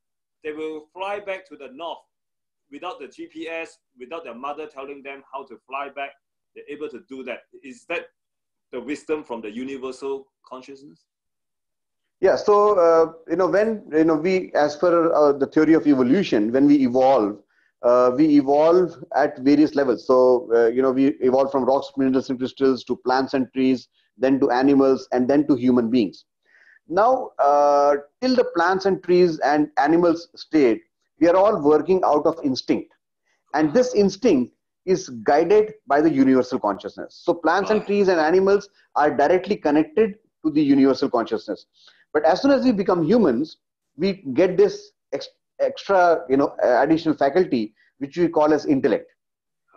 They will fly back to the north without the GPS, without their mother telling them how to fly back. They're able to do that. Is that the wisdom from the universal consciousness? Yeah. So uh, you know, when you know we, as per uh, the theory of evolution, when we evolve, uh, we evolve at various levels. So, uh, you know, we evolve from rocks, minerals, and crystals to plants and trees, then to animals, and then to human beings. Now, uh, till the plants and trees and animals state, we are all working out of instinct. And this instinct is guided by the universal consciousness. So, plants and trees and animals are directly connected to the universal consciousness. But as soon as we become humans, we get this extra you know additional faculty which we call as intellect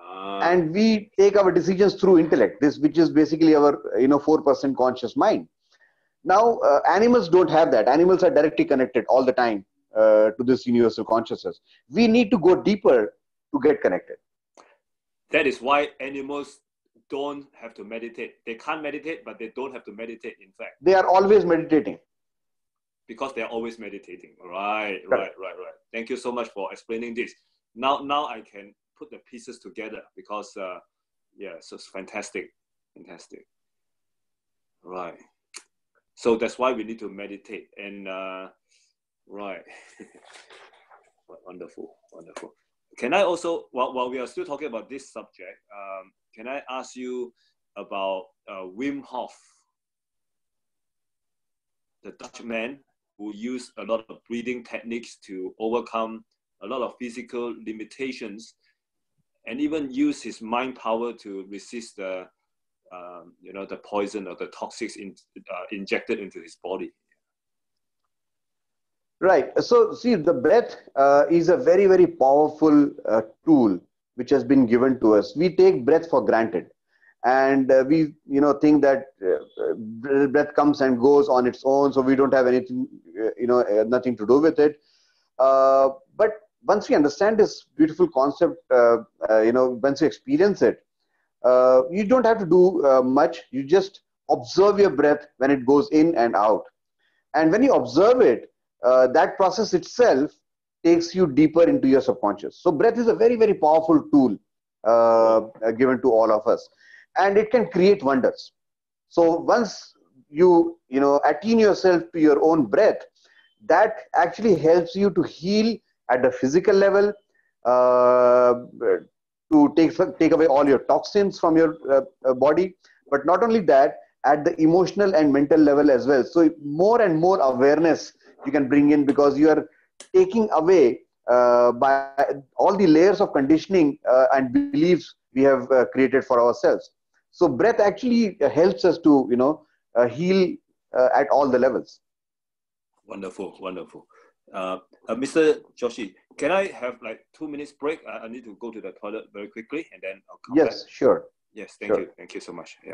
uh, and we take our decisions through intellect this which is basically our you know 4% conscious mind now uh, animals don't have that animals are directly connected all the time uh, to this universal consciousness we need to go deeper to get connected that is why animals don't have to meditate they can't meditate but they don't have to meditate in fact they are always meditating because they're always meditating. Right, right, right, right. Thank you so much for explaining this. Now, now I can put the pieces together because, uh, yeah, so it's fantastic, fantastic. Right. So that's why we need to meditate and, uh, right. wonderful, wonderful. Can I also, while, while we are still talking about this subject, um, can I ask you about uh, Wim Hof, the Dutch man who used a lot of breathing techniques to overcome a lot of physical limitations and even use his mind power to resist the um, you know the poison or the toxics in, uh, injected into his body. Right. So see the breath uh, is a very very powerful uh, tool which has been given to us. We take breath for granted. And uh, we you know think that uh, breath comes and goes on its own so we don't have anything uh, you know uh, nothing to do with it. Uh, but once we understand this beautiful concept uh, you know once we experience it Uh, you don't have to do uh, much. You just observe your breath when it goes in and out. And when you observe it uh, that process itself takes you deeper into your subconscious. So breath is a very very powerful tool given to all of us. And it can create wonders. So once you you know attune yourself to your own breath that actually helps you to heal at the physical level uh, to take take away all your toxins from your uh, uh, body but not only that at the emotional and mental level as well so more and more awareness you can bring in because you are taking away uh, by all the layers of conditioning uh, and beliefs we have uh, created for ourselves. So breath actually helps us to, you know, uh, heal uh, at all the levels. Wonderful, wonderful. Uh, Mr. Joshi, can I have like two minutes break? I, I, need to go to the toilet very quickly and then I'll come Yes, back. sure. Yes, thank sure. you. Thank you so much. Yeah.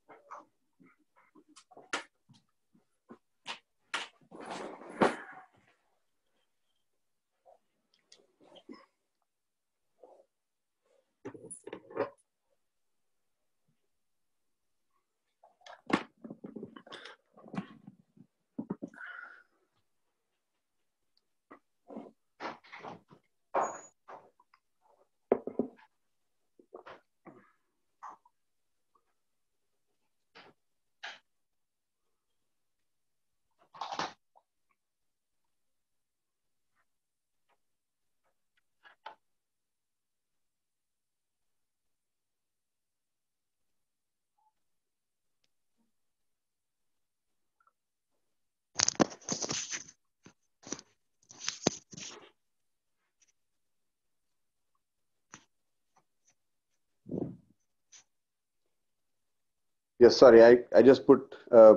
Yes, sorry, I, I just put uh,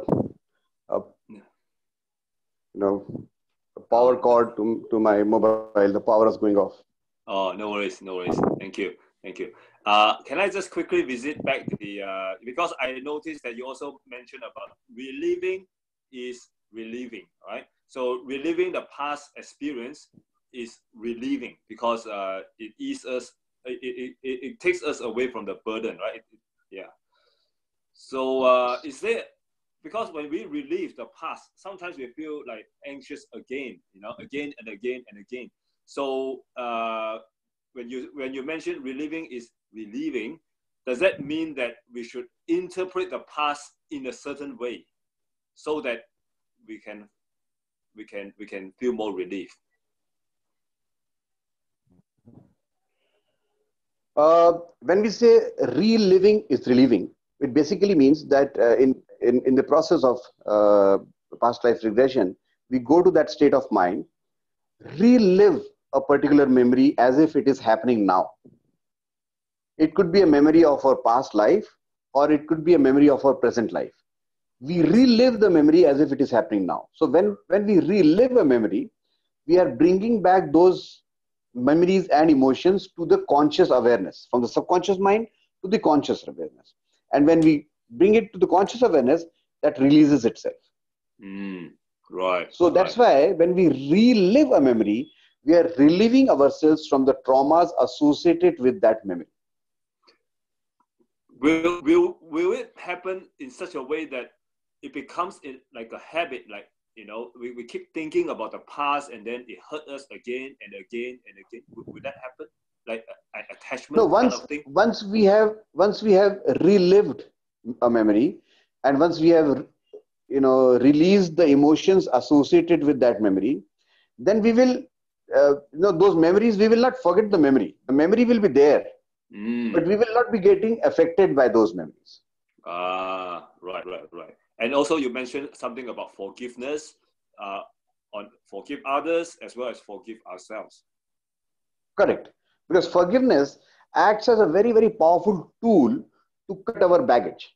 a, you know a power cord to, to my mobile. The power is going off. Oh, no worries, no worries. Thank you, thank you. Uh, can I just quickly visit back to the uh, because I noticed that you also mentioned about reliving is relieving, right? So reliving the past experience is relieving because uh, it eases us, it, it, it, it takes us away from the burden, right? yeah. So uh, is there because when we relive the past, sometimes we feel like anxious again, you know, again and again and again. So uh, when you when you mention reliving is relieving, does that mean that we should interpret the past in a certain way, so that we can we can we can feel more relief? Uh, when we say reliving is relieving, it basically means that uh, in, in, in the process of uh, past life regression, we go to that state of mind, relive a particular memory as if it is happening now. It could be a memory of our past life, or it could be a memory of our present life. We relive the memory as if it is happening now. So when, when we relive a memory, we are bringing back those memories and emotions to the conscious awareness, from the subconscious mind to the conscious awareness. And when we bring it to the conscious awareness, that releases itself. Mm, right. So that's why when we relive a memory, we are relieving ourselves from the traumas associated with that memory. Will, will, will it happen in such a way that it becomes like a habit, like, you know, we, we keep thinking about the past and then it hurt us again and again and again. Would, would that happen? Like attachment no once kind of once we have once we have relived a memory and once we have you know released the emotions associated with that memory then we will uh, you know those memories we will not forget the memory. The memory will be there mm. but we will not be getting affected by those memories. Ah right right right. And also you mentioned something about forgiveness uh, on forgive others as well as forgive ourselves. Correct because forgiveness acts as a very, very powerful tool to cut our baggage.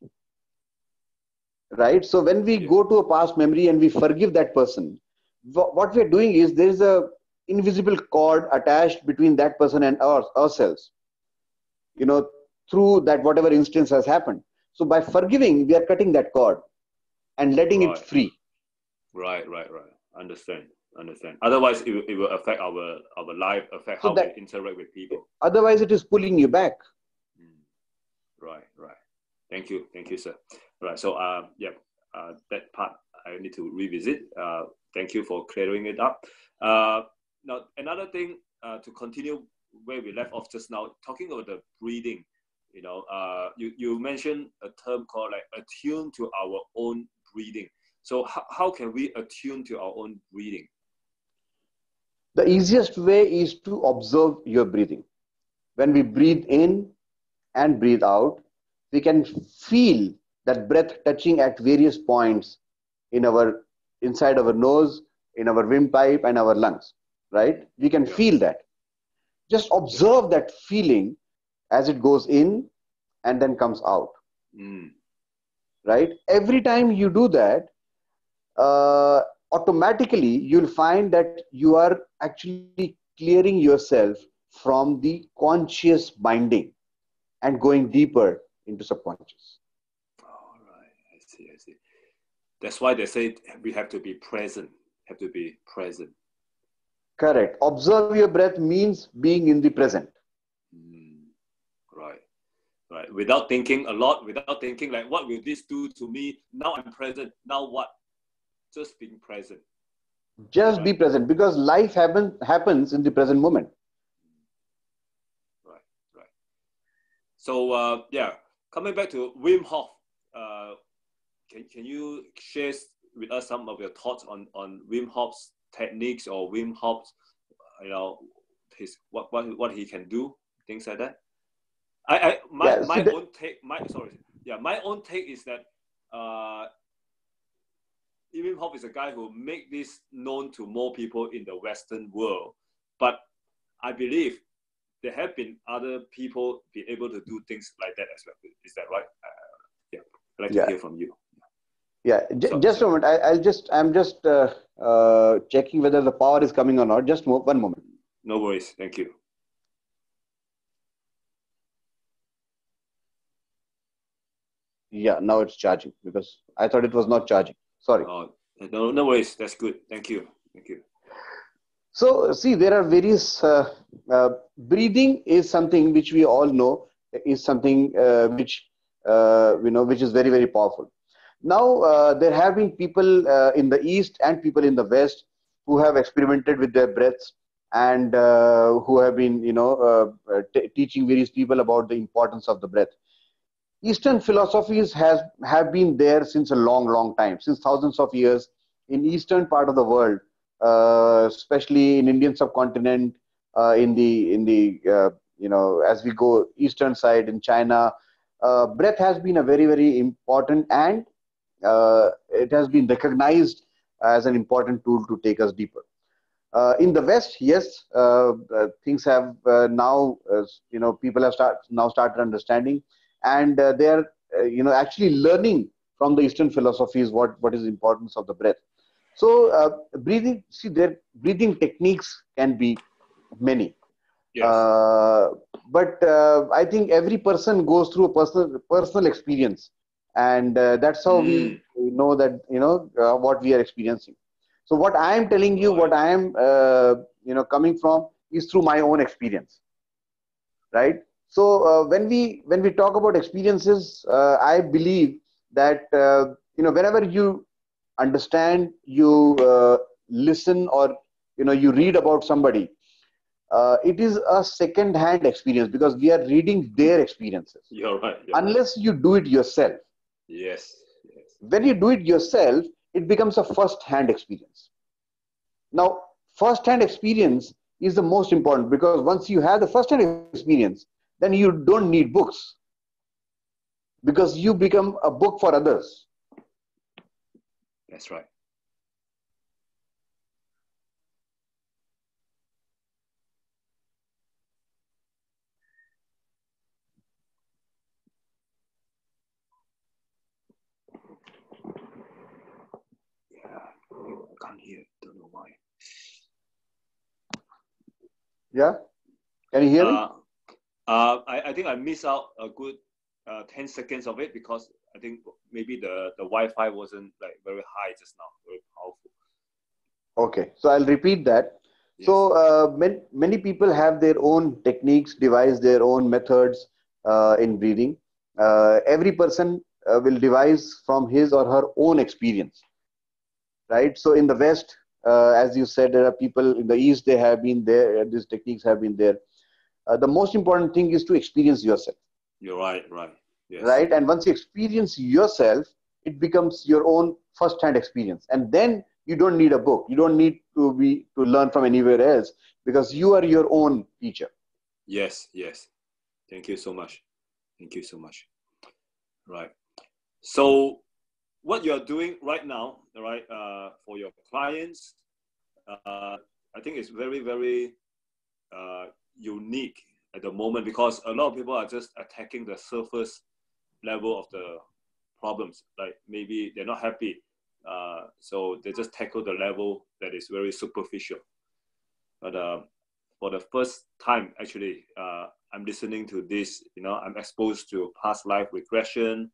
right so when we go to a past memory and we forgive that person what we're doing is there is a invisible cord attached between that person and our, ourselves you know through that whatever instance has happened so by forgiving we are cutting that cord and letting Right. it free Right, right, right. Understand, understand. Otherwise, it will, it will affect our our life, affect So how that- we interact with people. otherwise it is pulling you back Mm. Right, right. Thank you, thank you, sir. Right. So, uh, yeah, uh, that part I need to revisit. Uh, thank you for clearing it up. Uh, now, another thing uh, to continue where we left off just now, talking about the breathing. You know, uh, you you mentioned a term called like attune to our own breathing. So, how, how can we attune to our own breathing? The easiest way is to observe your breathing. When we breathe in and breathe out we can feel that breath touching at various points in our inside our nose in our windpipe and our lungs right? We can feel that. Just observe that feeling as it goes in and then comes out Mm. right? Every time you do that uh, automatically you'll find that you are actually clearing yourself from the conscious binding and going deeper into subconscious All right, I see, I see. That's why they say we have to be present. Have to be present. correct observe your breath means being in the present Mm, right, right. Without thinking a lot, without thinking like, what will this do to me? Now I'm present. Now what? Just being present. Just be present because life happen, happens in the present moment Right, right. So uh, yeah, coming back to Wim Hof, uh, can can you share with us some of your thoughts on on Wim Hof's techniques or Wim Hof's, you know, his what what what he can do, things like that. I I my Yeah, my the- own take my sorry yeah my own take is that uh, Wim Hof is a guy who make this known to more people in the Western world, but I believe there have been other people be able to do things like that as well. Is that right? Uh, yeah, I'd like Yeah. to hear from you. yeah j- So- just a moment I, i'll just i'm just uh, uh, checking whether the power is coming or not just one moment No worries. Thank you. yeah now it's charging because i thought it was not charging sorry Oh, no, no worries. That's good. Thank you. Thank you. So, see, there are various. Uh, uh, breathing is something which we all know is something uh, which uh, you know which is very very powerful. Now, uh, there have been people uh, in the east and people in the west who have experimented with their breaths and uh, who have been you know t- teaching various people about the importance of the breath. Eastern philosophies has have been there since a long, long time, since thousands of years in eastern part of the world, uh, especially in Indian subcontinent, uh, in the in the uh, you know as we go eastern side in China, uh, breath has been a very very important and uh, it has been recognized as an important tool to take us deeper. Uh, in the West, yes, things have now you know people have start now started understanding and uh, they are uh, you know actually learning from the eastern philosophies what what is the importance of the breath. So uh, breathing see their breathing techniques can be many. Yes. uh, but uh, i think every person goes through a personal personal experience. And that's how we know that you know what we are experiencing. So what i am telling you what i am uh, you know coming from is through my own experience. Right so uh, when we when we talk about experiences uh, i believe that uh, you know whenever you understand you uh, listen or you know you read about somebody uh, it is a second hand experience because we are reading their experiences You're right. You're right. unless you do it yourself Yes. Yes. when you do it yourself it becomes a first hand experience now first hand experience is the most important because once you have the first hand experience then you don't need books because you become a book for others That's right. can't hear. Don't know why. Yeah. Can you hear uh, me? Uh, I, I think I missed out a good uh, 10 seconds of it because I think maybe the, the Wi-Fi wasn't like very high just now, very powerful. Okay, so I'll repeat that. Yes. So uh, many, many people have their own techniques, devise their own methods uh, in breathing. Uh, every person uh, will devise from his or her own experience, right? So in the West, uh, as you said, there are people in the East, they have been there, these techniques have been there. Uh, the most important thing is to experience yourself. You're right, right. Yes. Right. And once you experience yourself, it becomes your own first-hand experience. And then you don't need a book. You don't need to be to learn from anywhere else because you are your own teacher. Yes, yes. Thank you so much. Thank you so much. Right. So what you're doing right now, right, uh, for your clients, uh, I think it's very, very uh, unique at the moment because a lot of people are just attacking the surface level of the problems. Like maybe they're not happy, uh, so they just tackle the level that is very superficial. But uh, for the first time, actually, uh, I'm listening to this. You know, I'm exposed to past life regression,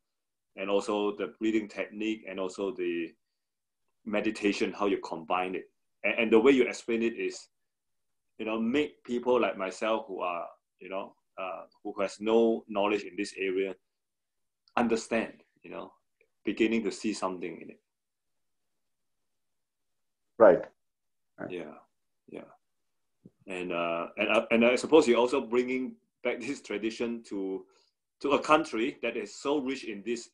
and also the breathing technique, and also the meditation, how you combine it, and, and the way you explain it is, you know, make people like myself who are, you know, uh, who has no knowledge in this area understand, you know, beginning to see something in it. Right. right. Yeah, yeah, and uh, and uh, and I suppose you're also bringing back this tradition to to a country that is so rich in this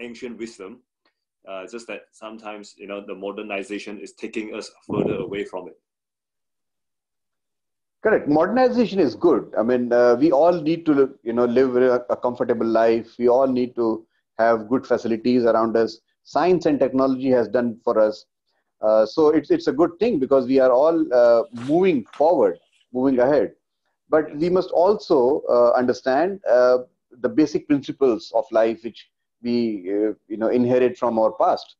ancient wisdom. Uh, just that sometimes you know the modernization is taking us further away from it. Correct. Modernization is good. I mean, uh, we all need to, you know, live a, a, comfortable life. We all need to have good facilities around us. Science and technology has done for us. Uh, so it's it's a good thing because we are all uh, moving forward, moving ahead. But we must also uh, understand uh, the basic principles of life, which we, uh, you know, inherit from our past.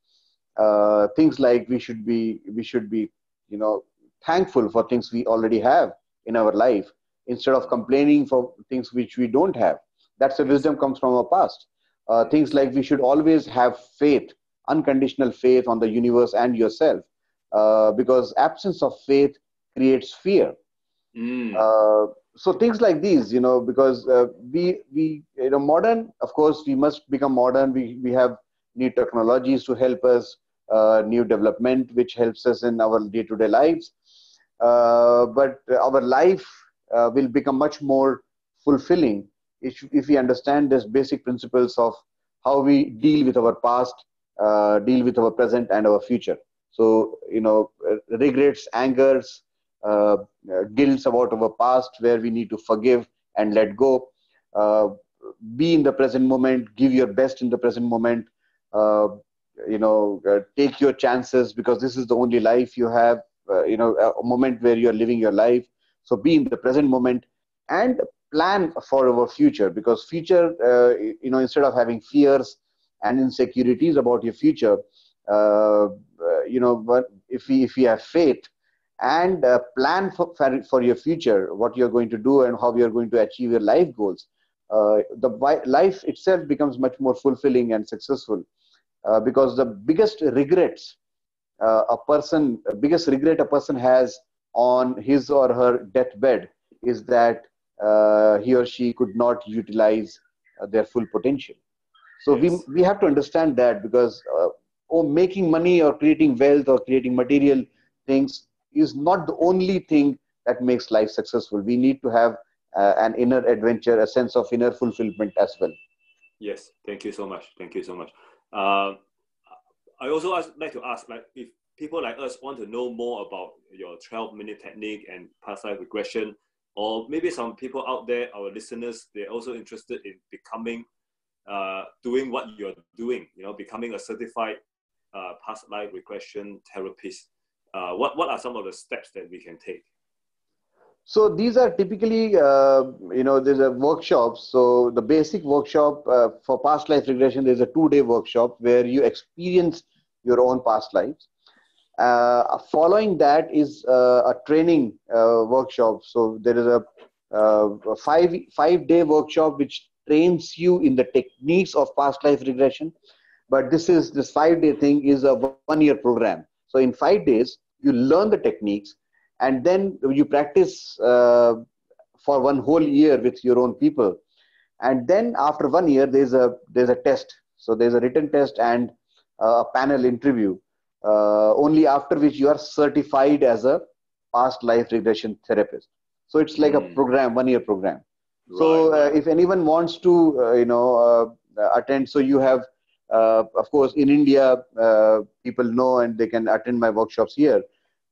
things like we should be we should be, you know, thankful for things we already have in our life instead of complaining for things which we don't have. That's the wisdom comes from our past. Uh, things like we should always have faith, unconditional faith on the universe and yourself, uh, because absence of faith creates fear. Mm. Uh, so things like these, you know, because uh, we we you know modern, of course, we must become modern. We we have new technologies to help us, uh, new development which helps us in our day-to-day lives but our life uh, will become much more fulfilling if, if we understand these basic principles of how we deal with our past, uh, deal with our present and our future. So, you know, regrets, angers, uh, about our past where we need to forgive and let go. Uh, be in the present moment, give your best in the present moment. Uh, you know, take your chances because this is the only life you have uh, you know a moment where you're living your life. So be in the present moment and plan for our future because future uh, you know instead of having fears and insecurities about your future uh, uh you know but if we if we have faith and uh, plan for, for your future what you're going to do and how you're going to achieve your life goals the life itself becomes much more fulfilling and successful because the biggest regrets uh, a person biggest regret a person has on his or her deathbed is that uh, he or she could not utilize uh, their full potential. So yes. we we have to understand that because uh, oh, making money or creating wealth or creating material things is not the only thing that makes life successful. We need to have uh, an inner adventure a sense of inner fulfillment as well. Yes. Thank you so much. Thank you so much. Uh, I also ask, like to ask, like if people like us want to know more about your 12 minute technique and past life regression, or maybe some people out there, our listeners, they're also interested in becoming, uh, doing what you're doing, you know, becoming a certified uh, past life regression therapist. Uh, what, what are some of the steps that we can take? So these are typically, uh, you know, there's a workshop. So the basic workshop uh, for past life regression, there's a two-day workshop where you experience your own past lives. Uh, following that is uh, a training uh, workshop. So there is a, uh, a five five day workshop which trains you in the techniques of past life regression. But this is this five day thing is a one year program. So in five days you learn the techniques and then you practice uh, for one whole year with your own people and then after one year there's a there's a test so there's a written test and a panel interview uh, only after which you are certified as a past life regression therapist so it's like mm. a hmm. program one year program right. so uh, if anyone wants to uh, you know uh, attend so you have uh, of course in india uh, people know and they can attend my workshops here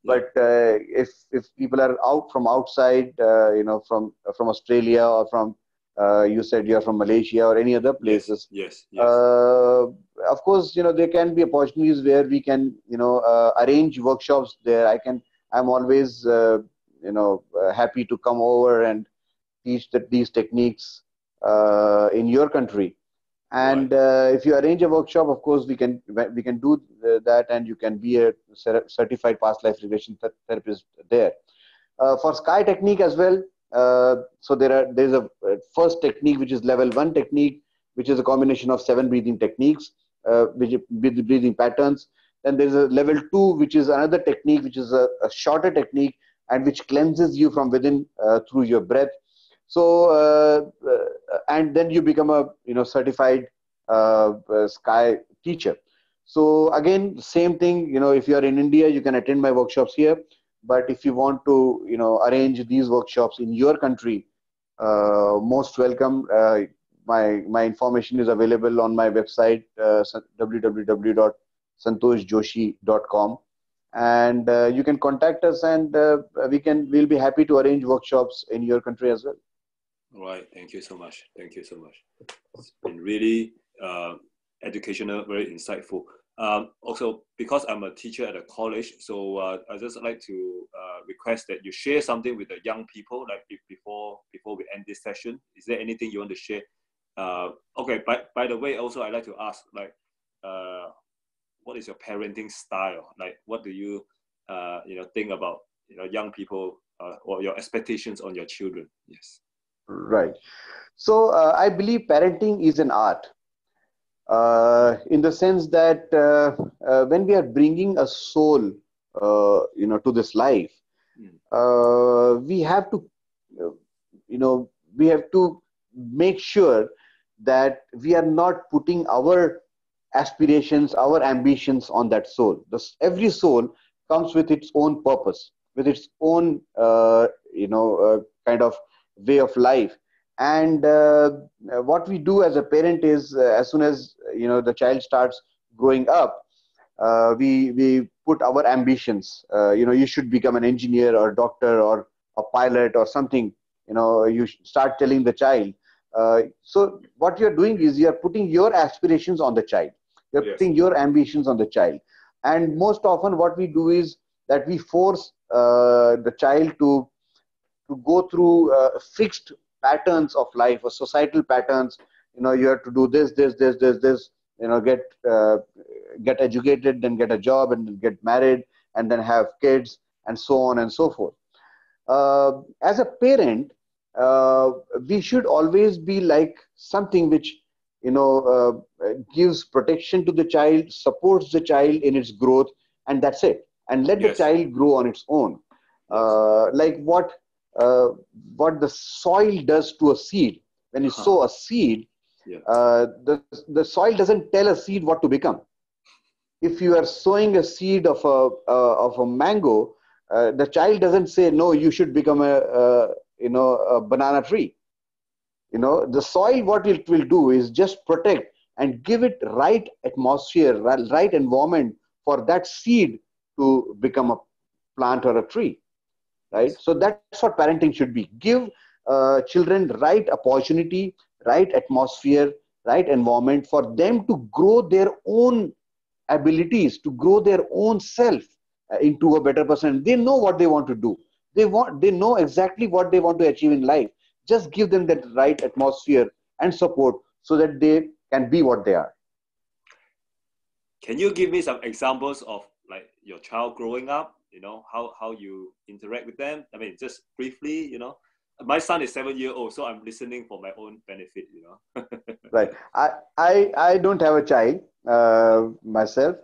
but if if people are out from outside you know from from australia or from uh, you said you're from Malaysia or any other places. Yes. yes. Uh, of course, you know there can be opportunities where we can, you know, uh, arrange workshops there. I can. I'm always, uh, you know, uh, happy to come over and teach that these techniques uh, in your country. And right. if you arrange a workshop, of course, we can we can do that, and you can be a certified past life regression therapist there. for Sky Technique as well, uh, so there are there's a uh, first technique which is level one technique, which is a combination of seven breathing techniques, uh, which breathing patterns. Then there's a level two, which is another technique, which is a, a shorter technique and which cleanses you from within uh, through your breath. So uh, and then you become a you know certified sky teacher. So again, same thing. You know, if you are in India, you can attend my workshops here but if you want to you know arrange these workshops in your country uh, most welcome. Uh, my my information is available on my website uh, www.santoshjoshi.com and uh, you can contact us and uh, we can we'll be happy to arrange workshops in your country as well. All right. Thank you so much. Thank you so much. It's been really uh, educational very insightful um, also, because I'm a teacher at a college, so uh, I just like to uh, request that you share something with the young people, like before before we end this session. Is there anything you want to share? Uh, okay. By by the way, also I like to ask, like, uh, what is your parenting style? Like, what do you uh, you know think about you know young people uh, or your expectations on your children? Yes. Right. So I believe parenting is an art uh, in the sense that uh, uh, when we are bringing a soul, uh, you know, to this life, mm. we have to, you know, we have to make sure that we are not putting our aspirations, our ambitions on that soul. This, every soul comes with its own purpose, with its own, uh, you know, kind of way of life and uh, what we do as a parent is uh, as soon as you know the child starts growing up uh, we we put our ambitions. Uh, you know you should become an engineer or doctor or a pilot or something. You know you start telling the child. Uh, so what you're doing is you're putting your aspirations on the child. You're yes. putting your ambitions on the child. And most often what we do is that we force uh, the child to to go through fixed patterns of life or societal patterns you know you have to do this this this this this you know get uh, get educated then get a job and get married and then have kids and so on and so forth. Uh, as a parent uh, we should always be like something which you know uh, gives protection to the child supports the child in its growth and that's it. And let yes. the child grow on its own. Uh, like what uh, what the soil does to a seed. When you uh-huh. sow a seed, yeah. uh, the, the soil doesn't tell a seed what to become. If you are sowing a seed of a, uh, of a mango, uh, the child doesn't say, no, you should become a, you know, a banana tree. You know, the soil, what it will do is just protect and give it right atmosphere, right environment for that seed to become a plant or a tree right? So that's what parenting should be. Give uh, children right opportunity right atmosphere right environment for them to grow their own abilities to grow their own self uh, into a better person. They know what they want to do. They want they know exactly what they want to achieve in life. Just give them that right atmosphere and support so that they can be what they are. Can you give me some examples of like your child growing up you know how how you interact with them. I mean just briefly you know my son is seven year old so i'm listening for my own benefit you know. Right. I i i don't have a child uh, myself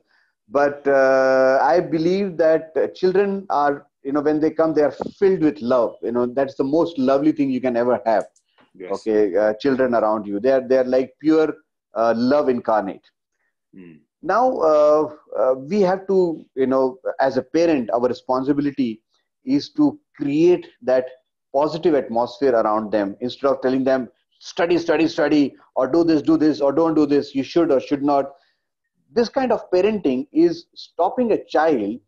but uh, i believe that children are you know when they come they are filled with love you know that's the most lovely thing you can ever have. Yes. okay uh, children around you. They are they are like pure uh, love incarnate. Mm. Now uh, uh, we have to you know as a parent our responsibility is to create that positive atmosphere around them. Instead of telling them study study study or do this do this or don't do this you should or should not this kind of parenting is stopping a child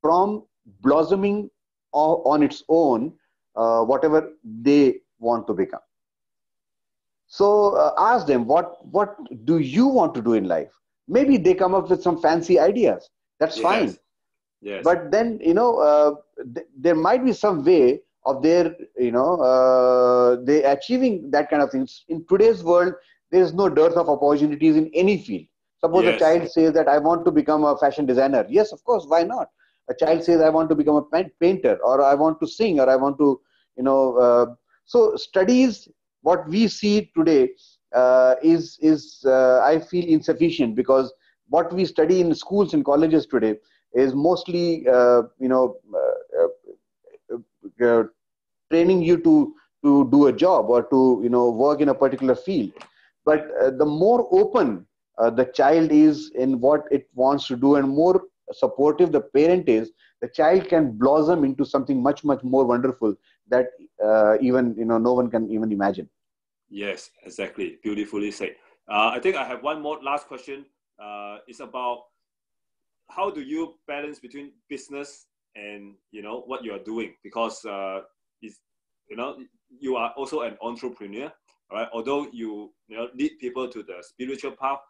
from blossoming on its own uh, whatever they want to become. So uh, ask them what what do you want to do in life maybe they come up with some fancy ideas that's yes. fine yes. but then you know uh, th- there might be some way of their you know uh, they achieving that kind of things in today's world there is no dearth of opportunities in any field suppose yes. a child says that i want to become a fashion designer yes of course why not a child says i want to become a painter or i want to sing or i want to you know uh, so studies what we see today is is uh, i feel insufficient because what we study in schools and colleges today is mostly uh, you know uh, uh, training you to to do a job or to you know work in a particular field. But the more open the child is in what it wants to do and more supportive the parent is the child can blossom into something much much more wonderful that uh, even you know no one can even imagine yes exactly. Beautifully said. Uh, i think i have one more last question. Uh, it's about how do you balance between business and you know what you are doing? Because uh, it's, you know you are also an entrepreneur right? Although you you know lead people to the spiritual path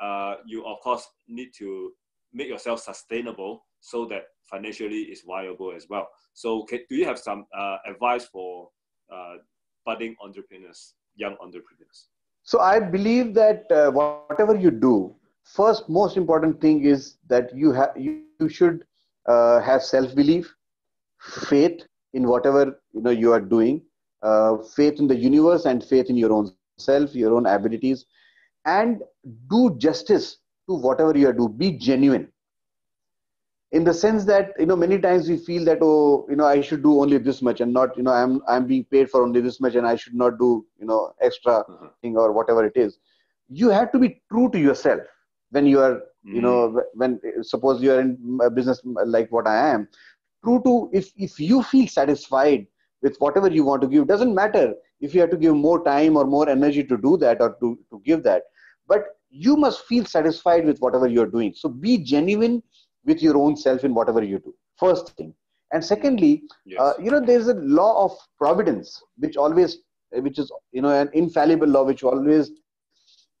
uh, you of course need to make yourself sustainable so that financially is viable as well. So can, do you have some uh, advice for uh, budding entrepreneurs, young entrepreneurs? So I believe that uh, whatever you do, first most important thing is that you have you, you should uh, have self belief, faith in whatever you know you are doing, uh, faith in the universe and faith in your own self, your own abilities, and do justice to whatever you are do be genuine in the sense that you know many times we feel that oh you know i should do only this much and not you know i'm i'm being paid for only this much and i should not do you know extra mm-hmm. thing or whatever it is you have to be true to yourself when you are mm-hmm. you know mm. when suppose you are in a business like what i am true to if if you feel satisfied with whatever you want to give doesn't matter if you have to give more time or more energy to do that or to, to give that but you must feel satisfied with whatever you're doing so be genuine with your own self in whatever you do first thing and secondly yes. uh, you know there's a law of providence which always which is you know an infallible law which always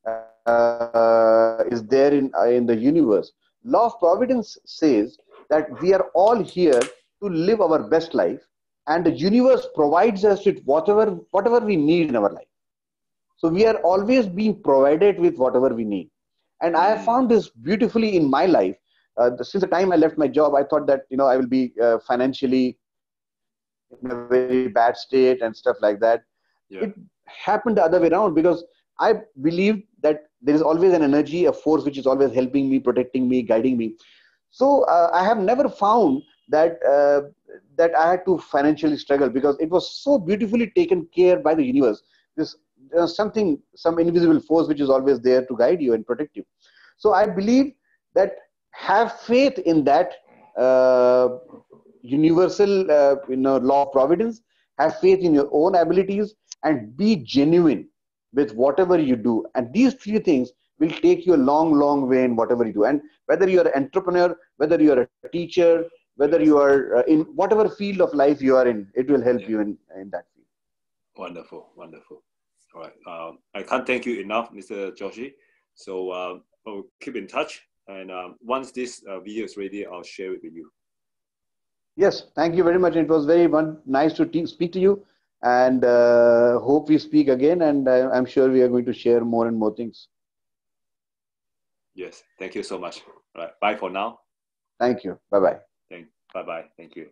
uh, is there in uh, in the universe law of providence says that we are all here to live our best life and the universe provides us with whatever whatever we need in our life so we are always being provided with whatever we need. And I have hmm. found this beautifully in my life. Uh, since the time I left my job, I thought that you know I will be uh, financially in a very bad state and stuff like that. Yeah. It happened the other way around because I believe that there is always an energy, a force which is always helping me, protecting me, guiding me. So uh, I have never found that uh, that I had to financially struggle because it was so beautifully taken care by the universe. This something, some invisible force which is always there to guide you and protect you. So I believe that have faith in that uh, universal, uh, you know, law of providence. Have faith in your own abilities and be genuine with whatever you do. And these three things will take you a long, long way in whatever you do. And whether you're an entrepreneur, whether you're a teacher, whether you are uh, in whatever field of life you are in, it will help yeah. you in, in that field. Wonderful, wonderful. All right. Um, I can't thank you enough, Mr. Joshi. So um, I'll keep in touch. And um, once this uh, video is ready, I'll share it with you. Yes, thank you very much. It was very one, nice to speak to you and uh, hope we speak again. And I, I'm sure we are going to share more and more things. Yes, thank you so much. All right, bye for now. Thank you. Bye bye. Thank. Bye bye. Thank you.